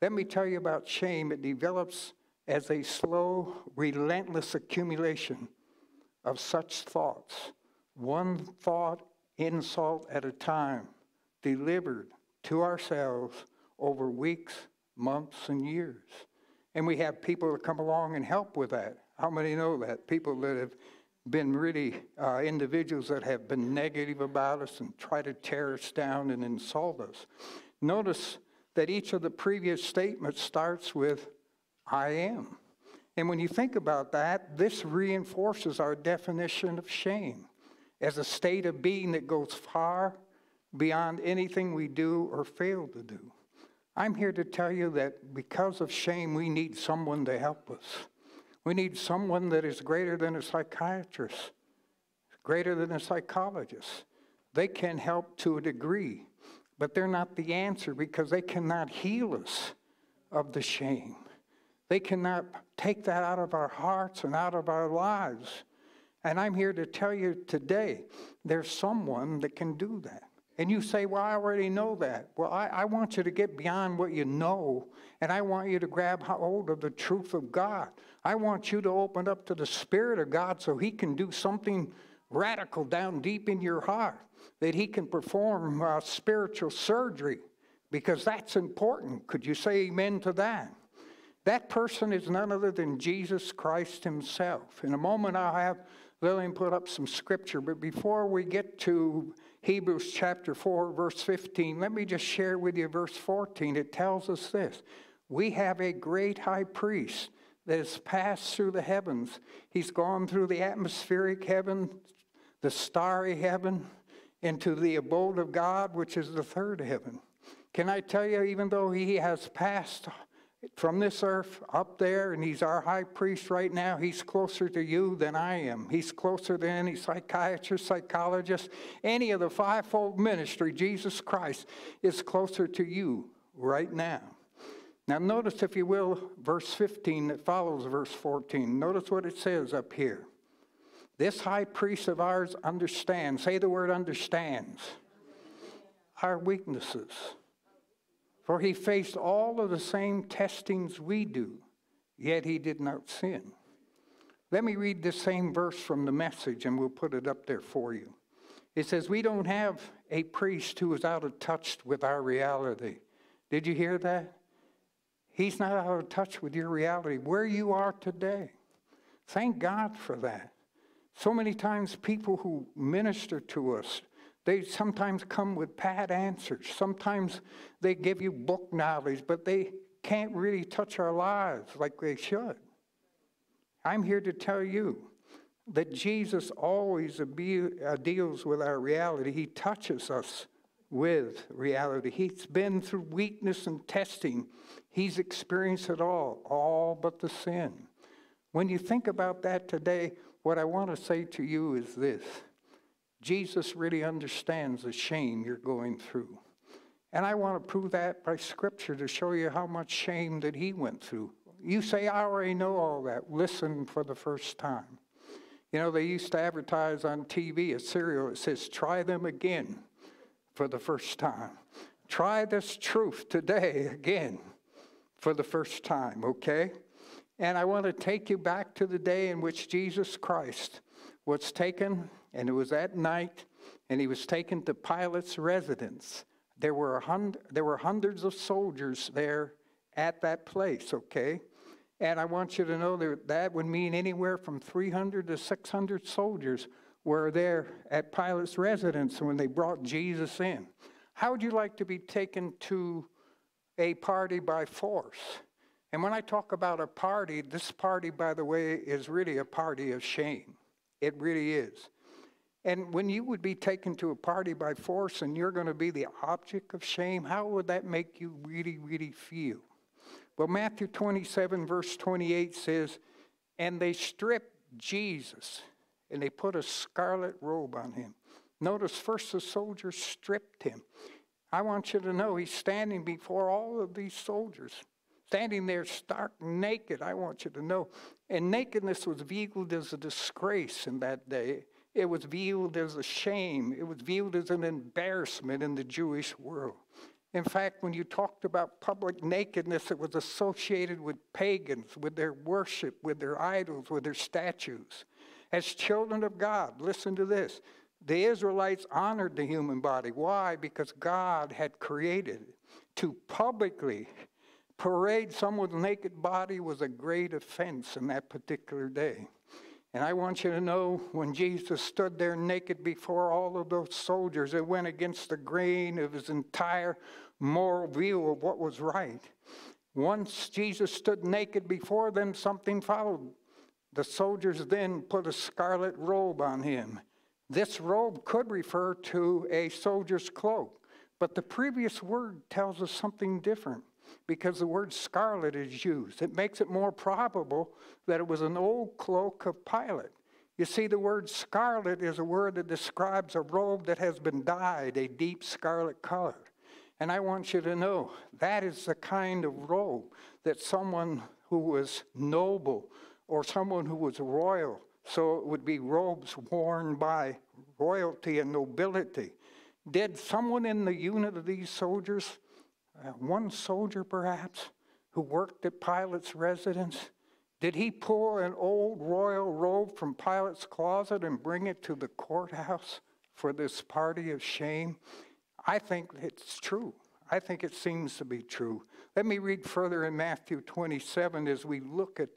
Let me tell you about shame. It develops as a slow, relentless accumulation of such thoughts, one thought, insult at a time, delivered to ourselves over weeks, months, and years. And we have people that come along and help with that. How many know that? People that have been really uh, individuals that have been negative about us and try to tear us down and insult us. Notice that each of the previous statements starts with, I am. And when you think about that, this reinforces our definition of shame as a state of being that goes far beyond anything we do or fail to do. I'm here to tell you that because of shame, we need someone to help us. We need someone that is greater than a psychiatrist, greater than a psychologist. They can help to a degree, but they're not the answer because they cannot heal us of the shame. They cannot take that out of our hearts and out of our lives. And I'm here to tell you today there's someone that can do that. And you say, Well, I already know that. Well, I, I, want you to get beyond what you know, and I want you to grab hold of the truth of God. I want you to open up to the Spirit of God so He can do something radical down deep in your heart, that He can perform uh, spiritual surgery, because that's important. Could you say amen to that? That person is none other than Jesus Christ Himself. In a moment, I'll have Lillian put up some scripture, but before we get to Hebrews chapter 4, verse 15. Let me just share with you verse 14. It tells us this We have a great high priest that has passed through the heavens. He's gone through the atmospheric heaven, the starry heaven, into the abode of God, which is the third heaven. Can I tell you, even though he has passed from this earth up there, and he's our high priest right now. He's closer to you than I am. He's closer than any psychiatrist, psychologist, any of the fivefold ministry. Jesus Christ is closer to you right now. Now, notice, if you will, verse 15 that follows verse 14. Notice what it says up here. This high priest of ours understands, say the word understands, our weaknesses for he faced all of the same testings we do, yet he did not sin. Let me read this same verse from the message and we'll put it up there for you. It says, We don't have a priest who is out of touch with our reality. Did you hear that? He's not out of touch with your reality, where you are today. Thank God for that. So many times, people who minister to us, they sometimes come with pat answers. Sometimes they give you book knowledge, but they can't really touch our lives like they should. I'm here to tell you that Jesus always uh, deals with our reality. He touches us with reality. He's been through weakness and testing. He's experienced it all, all but the sin. When you think about that today, what I want to say to you is this Jesus really understands the shame you're going through. And I want to prove that by scripture to show you how much shame that he went through. You say, I already know all that. Listen for the first time. You know, they used to advertise on TV a cereal that says, try them again for the first time. Try this truth today again for the first time, okay? And I want to take you back to the day in which Jesus Christ was taken and it was at night, and he was taken to Pilate's residence. There were, there were hundreds of soldiers there at that place, okay? And I want you to know that that would mean anywhere from 300 to 600 soldiers were there at Pilate's residence when they brought Jesus in. How would you like to be taken to a party by force? And when I talk about a party, this party, by the way, is really a party of shame. It really is. And when you would be taken to a party by force and you're going to be the object of shame, how would that make you really, really feel? Well, Matthew 27, verse 28 says, And they stripped Jesus and they put a scarlet robe on him. Notice first the soldiers stripped him. I want you to know he's standing before all of these soldiers, standing there stark naked. I want you to know. And nakedness was viewed as a disgrace in that day. It was viewed as a shame. It was viewed as an embarrassment in the Jewish world. In fact, when you talked about public nakedness, it was associated with pagans, with their worship, with their idols, with their statues. As children of God, listen to this the Israelites honored the human body. Why? Because God had created it. To publicly parade someone's naked body was a great offense in that particular day. And I want you to know when Jesus stood there naked before all of those soldiers, it went against the grain of his entire moral view of what was right. Once Jesus stood naked before them, something followed. The soldiers then put a scarlet robe on him. This robe could refer to a soldier's cloak, but the previous word tells us something different because the word scarlet is used. It makes it more probable that it was an old cloak of Pilate. You see, the word scarlet is a word that describes a robe that has been dyed a deep scarlet color. And I want you to know that is the kind of robe that someone who was noble or someone who was royal, so it would be robes worn by royalty and nobility. Did someone in the unit of these soldiers Uh, one soldier perhaps who worked at Pilate's residence? Did he pull an old royal robe from Pilate's closet and bring it to the courthouse for this party of shame? I think it's true. I think it seems to be true. Let me read further in Matthew 27 as we look at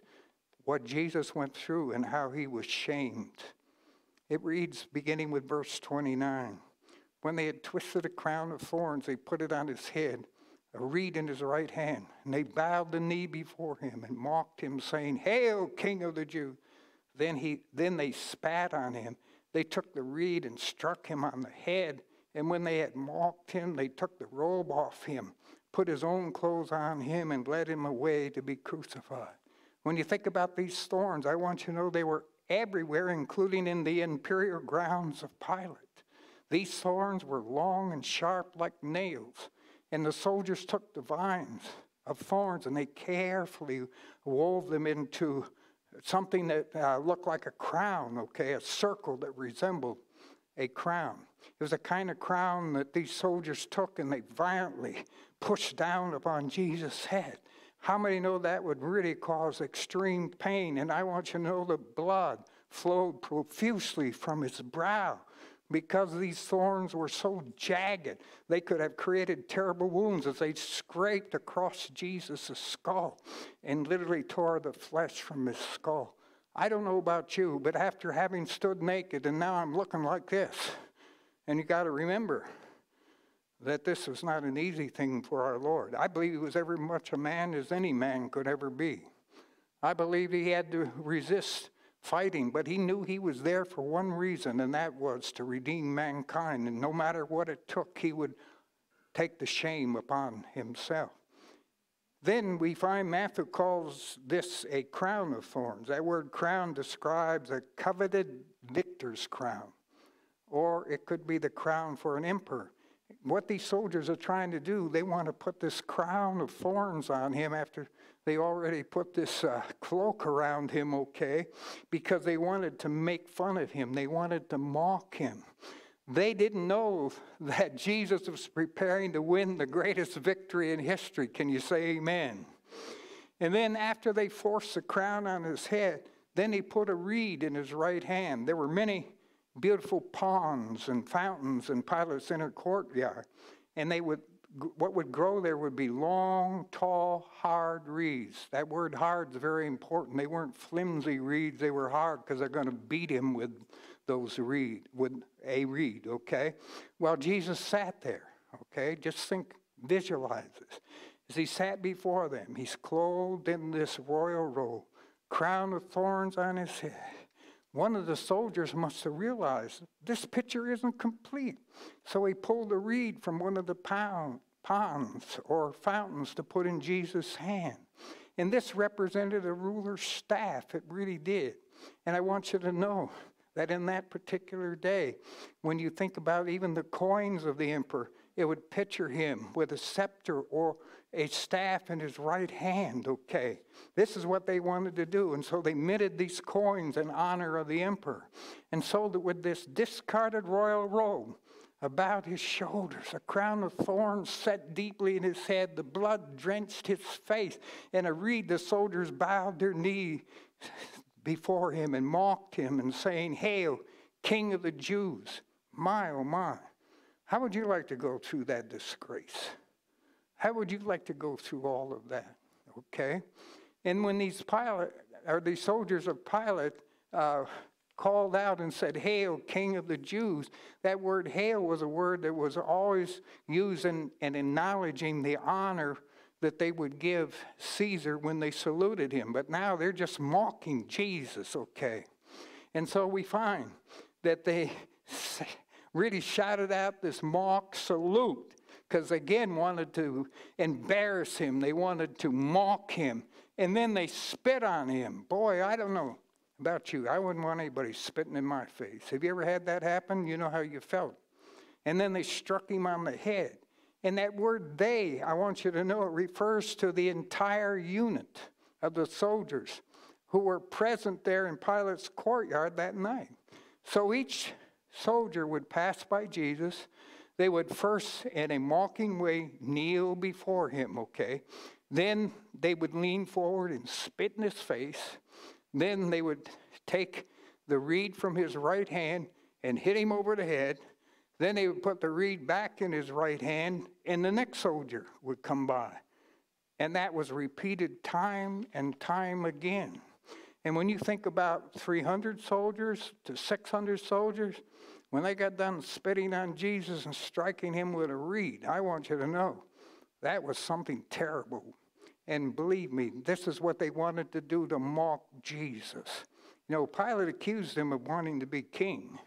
what Jesus went through and how he was shamed. It reads, beginning with verse 29 When they had twisted a crown of thorns, they put it on his head a reed in his right hand. And they bowed the knee before him and mocked him, saying, Hail, King of the Jews! Then, he, then they spat on him. They took the reed and struck him on the head. And when they had mocked him, they took the robe off him, put his own clothes on him, and led him away to be crucified. When you think about these thorns, I want you to know they were everywhere, including in the imperial grounds of Pilate. These thorns were long and sharp like nails. And the soldiers took the vines of thorns and they carefully wove them into something that uh, looked like a crown, okay, a circle that resembled a crown. It was a kind of crown that these soldiers took and they violently pushed down upon Jesus' head. How many know that would really cause extreme pain? And I want you to know the blood flowed profusely from his brow because these thorns were so jagged, they could have created terrible wounds as they scraped across Jesus' skull and literally tore the flesh from his skull. I don't know about you, but after having stood naked and now I'm looking like this, and you got to remember that this was not an easy thing for our Lord. I believe he was every much a man as any man could ever be. I believe he had to resist fighting, but he knew he was there for one reason, and that was to redeem mankind. And no matter what it took, he would take the shame upon himself. Then we find Matthew calls this a crown of thorns. That word crown describes a coveted victor's crown, or it could be the crown for an emperor. What these soldiers are trying to do, they want to put this crown of thorns on him after they already put this uh, cloak around him, okay, because they wanted to make fun of him. They wanted to mock him. They didn't know that Jesus was preparing to win the greatest victory in history. Can you say amen? And then after they forced the crown on his head, then he put a reed in his right hand. There were many beautiful ponds and fountains in Pilate's inner courtyard, and they would what would grow there would be long, tall, hard reeds. That word hard is very important. They weren't flimsy reeds, they were hard because they're going to beat him with those reed, with a reed, okay? Well, Jesus sat there, okay? Just think, visualize this. As he sat before them, he's clothed in this royal robe, crown of thorns on his head. One of the soldiers must have realized this picture isn't complete. So he pulled a reed from one of the pound, ponds or fountains to put in Jesus' hand. And this represented a ruler's staff. It really did. And I want you to know that in that particular day, when you think about even the coins of the emperor, it would picture him with a scepter or a staff in his right hand, okay? This is what they wanted to do. And so they minted these coins in honor of the emperor. And so that with this discarded royal robe, about his shoulders, a crown of thorns set deeply in his head, the blood drenched his face. And I read the soldiers bowed their knee before him and mocked him and saying, Hail, King of the Jews. My, oh my. How would you like to go through that disgrace? How would you like to go through all of that? Okay? And when these Pilate or these soldiers of Pilate uh, called out and said, Hail, King of the Jews, that word hail was a word that was always used in, in acknowledging the honor that they would give Caesar when they saluted him. But now they're just mocking Jesus, okay? And so we find that they really shouted out this mock salute because again wanted to embarrass him they wanted to mock him and then they spit on him boy i don't know about you. I wouldn't want anybody spitting in my face. Have you ever had that happen? You know how you felt. And then they struck him on the head. And that word they i want you to know it refers to the entire unit of the soldiers who were present there in pilate's courtyard that night. So each soldier would pass by Jesus, they would first, in a mocking way, kneel before him, okay? Then they would lean forward and spit in his face. Then they would take the reed from his right hand and hit him over the head. Then they would put the reed back in his right hand, and the next soldier would come by. And that was repeated time and time again. And when you think about 300 soldiers to 600 soldiers, when they got done spitting on Jesus and striking him with a reed, I want you to know that was something terrible. And believe me, this is what they wanted to do to mock Jesus. You know, Pilate accused him of wanting to be king.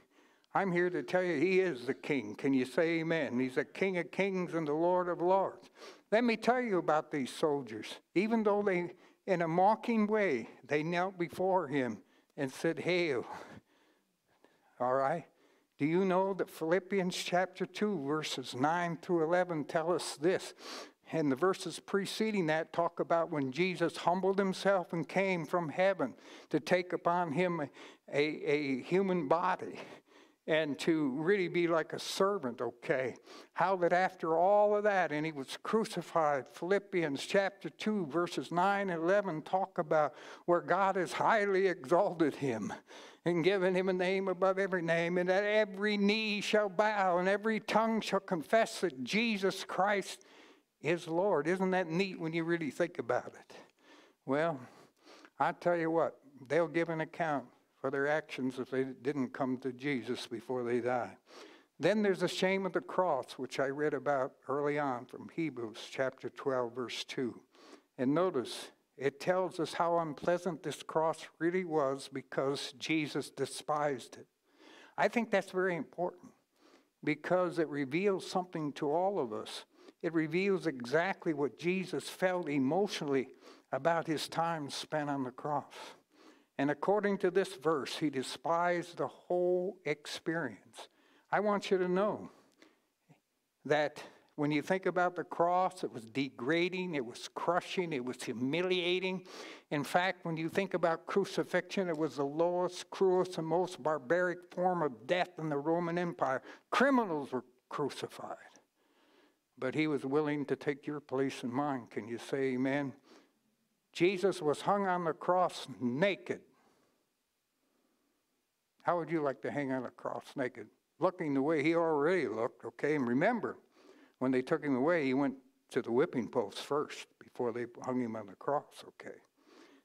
I'm here to tell you he is the king. Can you say amen? He's the king of kings and the lord of lords. Let me tell you about these soldiers. Even though they, in a mocking way, they knelt before him and said, Hail. All right? Do you know that Philippians chapter 2, verses 9 through 11 tell us this? And the verses preceding that talk about when Jesus humbled himself and came from heaven to take upon him a, a, human body and to really be like a servant, okay? How that after all of that, and he was crucified, Philippians chapter 2, verses 9 and 11 talk about where God has highly exalted him and given him a name above every name, and that every knee shall bow and every tongue shall confess that Jesus Christ is Lord. Isn't that neat when you really think about it? Well, I tell you what, they'll give an account for their actions if they didn't come to Jesus before they die. Then there's the shame of the cross, which I read about early on from Hebrews chapter 12, verse 2. And notice, it tells us how unpleasant this cross really was because Jesus despised it. I think that's very important because it reveals something to all of us. It reveals exactly what Jesus felt emotionally about his time spent on the cross. And according to this verse, he despised the whole experience. I want you to know that when you think about the cross, it was degrading, it was crushing, it was humiliating. In fact, when you think about crucifixion, it was the lowest, cruelest, and most barbaric form of death in the Roman Empire. Criminals were crucified. But he was willing to take your place and mine. Can you say amen? Jesus was hung on the cross naked. How would you like to hang on a cross naked? Looking the way he already looked, okay? And remember, when they took him away, he went to the whipping post first before they hung him on the cross, okay?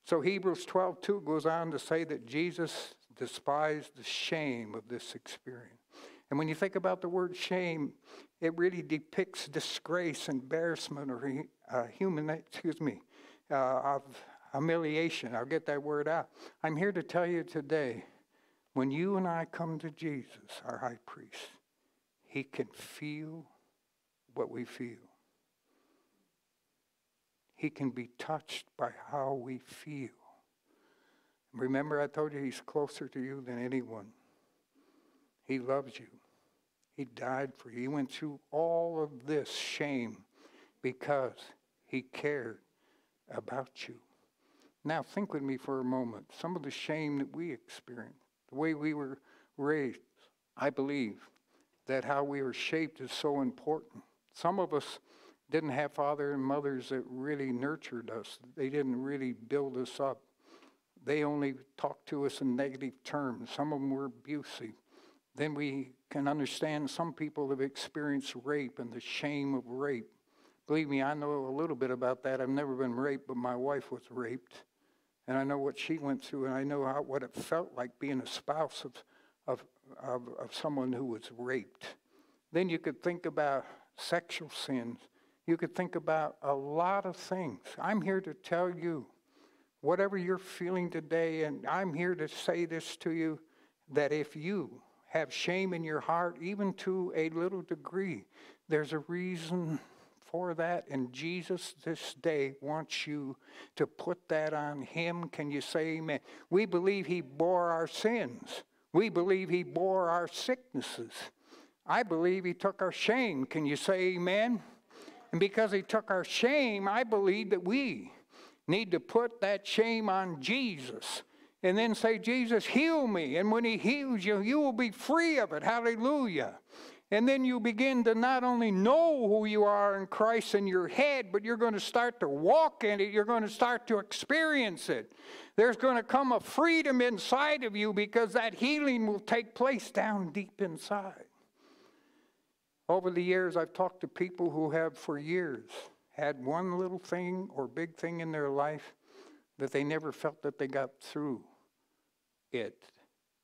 So Hebrews 12, 2 goes on to say that Jesus despised the shame of this experience. And when you think about the word shame, it really depicts disgrace, embarrassment, or uh, human, excuse me, uh, of humiliation. I'll get that word out. I'm here to tell you today when you and I come to Jesus, our high priest, he can feel what we feel. He can be touched by how we feel. Remember, I told you he's closer to you than anyone. He loves you. He died for you. He went through all of this shame because he cared about you. Now, think with me for a moment. Some of the shame that we experience, the way we were raised, I believe that how we were shaped is so important. Some of us didn't have father and mothers that really nurtured us. They didn't really build us up. They only talked to us in negative terms. Some of them were abusive. Then we can understand some people have experienced rape and the shame of rape. Believe me, I know a little bit about that. I've never been raped, but my wife was raped. And I know what she went through, and I know how, what it felt like being a spouse of, of, of, of someone who was raped. Then you could think about sexual sins. You could think about a lot of things. I'm here to tell you, whatever you're feeling today, and I'm here to say this to you that if you have shame in your heart, even to a little degree, there's a reason for that. And Jesus this day wants you to put that on Him. Can you say amen? We believe He bore our sins, we believe He bore our sicknesses. I believe He took our shame. Can you say amen? And because He took our shame, I believe that we need to put that shame on Jesus and then say, Jesus, heal me. And when He heals you, you will be free of it. Hallelujah. And then you begin to not only know who you are in Christ in your head, but you're going to start to walk in it. You're going to start to experience it. There's going to come a freedom inside of you because that healing will take place down deep inside. Over the years, I've talked to people who have for years had one little thing or big thing in their life that they never felt that they got through it.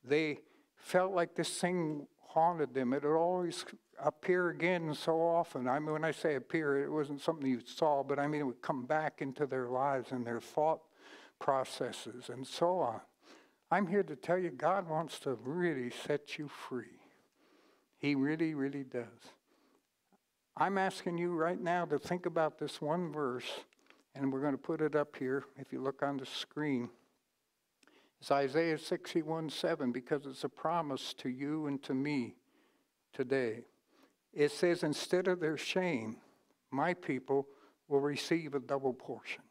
They felt like this thing haunted them. It would always appear again so often. I mean, when I say appear, it wasn't something you saw, but I mean, it would come back into their lives and their thought processes and so on. I'm here to tell you, God wants to really set you free. He really, really does. I'm asking you right now to think about this one verse, and we're going to put it up here if you look on the screen. It's Isaiah 61 7, because it's a promise to you and to me today. It says, Instead of their shame, my people will receive a double portion.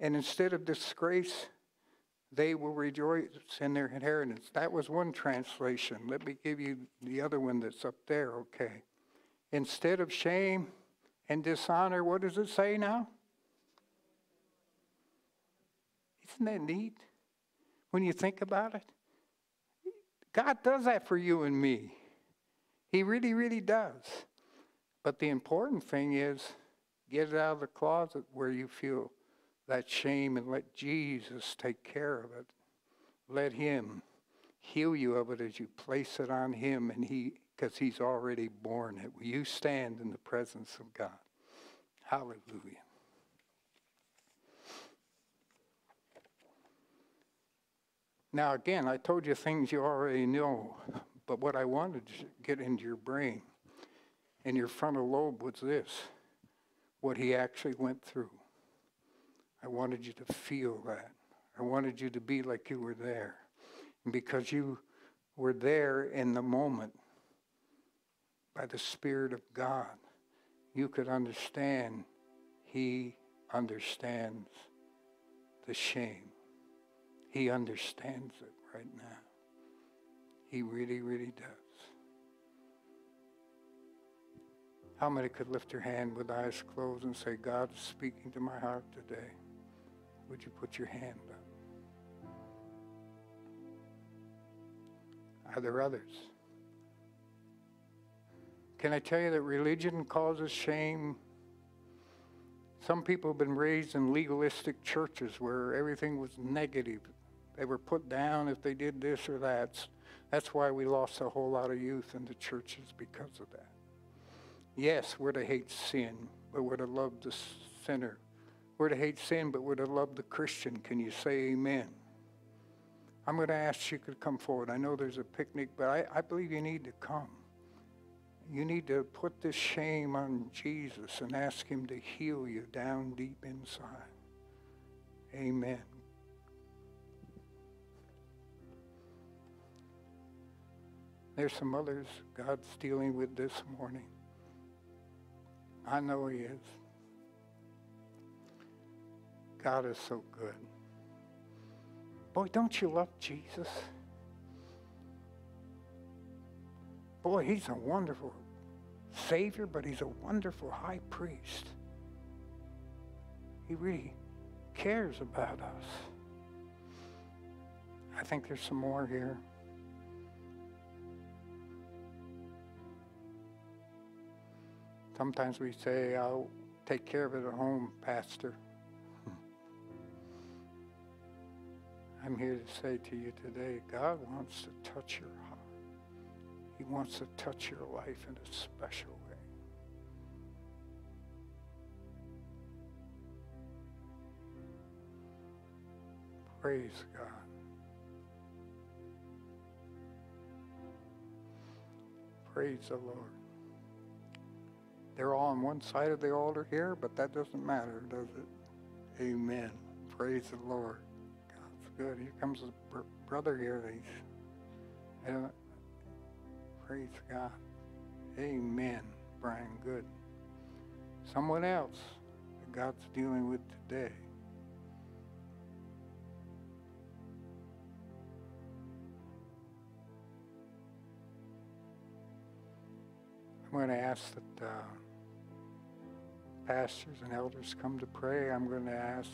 And instead of disgrace, they will rejoice in their inheritance. That was one translation. Let me give you the other one that's up there, okay? Instead of shame and dishonor, what does it say now? Isn't that neat when you think about it? God does that for you and me. He really, really does. But the important thing is get it out of the closet where you feel that shame and let Jesus take care of it. Let Him heal you of it as you place it on Him, and He, because He's already borne it. You stand in the presence of God? Hallelujah. Now, again, I told you things you already know, but what I wanted to get into your brain and your frontal lobe was this what he actually went through. I wanted you to feel that. I wanted you to be like you were there. And because you were there in the moment by the Spirit of God, you could understand He understands the shame. He understands it right now. He really, really does. How many could lift your hand with eyes closed and say, God is speaking to my heart today? Would you put your hand up? Are there others? Can I tell you that religion causes shame? Some people have been raised in legalistic churches where everything was negative. They were put down if they did this or that. That's why we lost a whole lot of youth in the churches because of that. Yes, we're to hate sin, but we're to love the sinner. We're to hate sin, but we're to love the Christian. Can you say amen? I'm going to ask you to come forward. I know there's a picnic, but I, I believe you need to come. You need to put this shame on Jesus and ask Him to heal you down deep inside. Amen. There's some others God's dealing with this morning. I know He is. God is so good. Boy, don't you love Jesus? Boy, he's a wonderful Savior, but he's a wonderful high priest. He really cares about us. I think there's some more here. Sometimes we say, I'll take care of it at home, Pastor. Hmm. I'm here to say to you today, God wants to touch your heart. He wants to touch your life in a special way. Praise God. Praise the Lord. They're all on one side of the altar here, but that doesn't matter, does it? Amen. Praise the Lord. God's good. Here comes a br- brother here. He's, uh, praise God. Amen. Brian, good. Someone else that God's dealing with today. I'm going to ask that uh, pastors and elders come to pray. I'm going to ask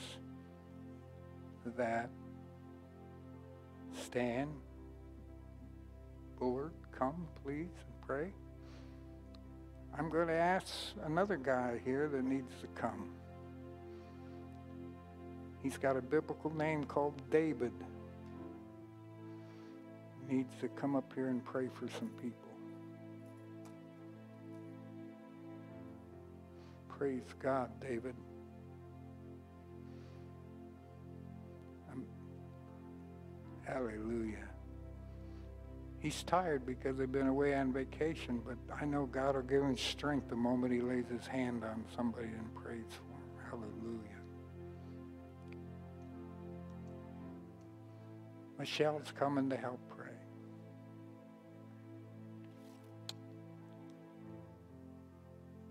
that Stan Bullard come, please, and pray. I'm going to ask another guy here that needs to come. He's got a biblical name called David. Needs to come up here and pray for some people. Praise God, David. Hallelujah. He's tired because they've been away on vacation, but I know God will give him strength the moment he lays his hand on somebody and prays for him. Hallelujah. Michelle's coming to help pray.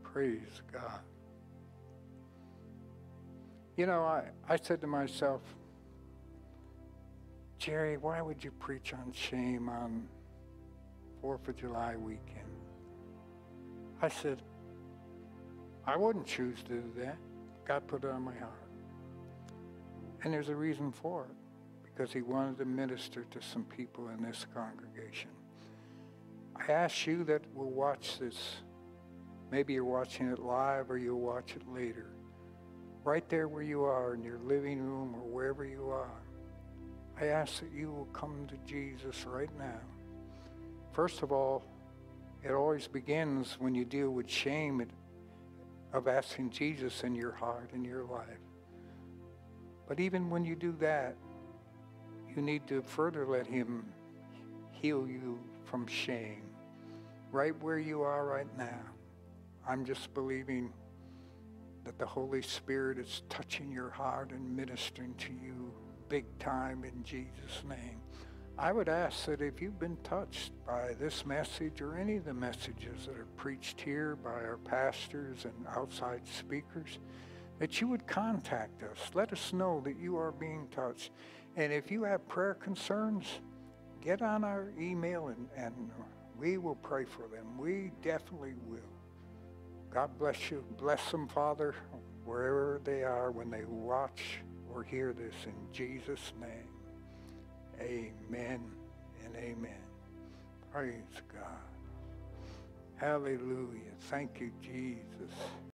Praise God. You know, I, I said to myself, Jerry, why would you preach on shame on Fourth of July weekend? I said, I wouldn't choose to do that. God put it on my heart. And there's a reason for it, because he wanted to minister to some people in this congregation. I ask you that will watch this. Maybe you're watching it live or you'll watch it later. Right there where you are in your living room or wherever you are. I ask that you will come to Jesus right now. First of all, it always begins when you deal with shame of asking Jesus in your heart, in your life. But even when you do that, you need to further let Him heal you from shame. Right where you are right now. I'm just believing that the Holy Spirit is touching your heart and ministering to you big time in Jesus' name. I would ask that if you've been touched by this message or any of the messages that are preached here by our pastors and outside speakers, that you would contact us. Let us know that you are being touched. And if you have prayer concerns, get on our email and, and we will pray for them. We definitely will. God bless you. Bless them, Father, wherever they are when they watch or hear this in Jesus' name. Amen and amen. Praise God. Hallelujah. Thank you, Jesus.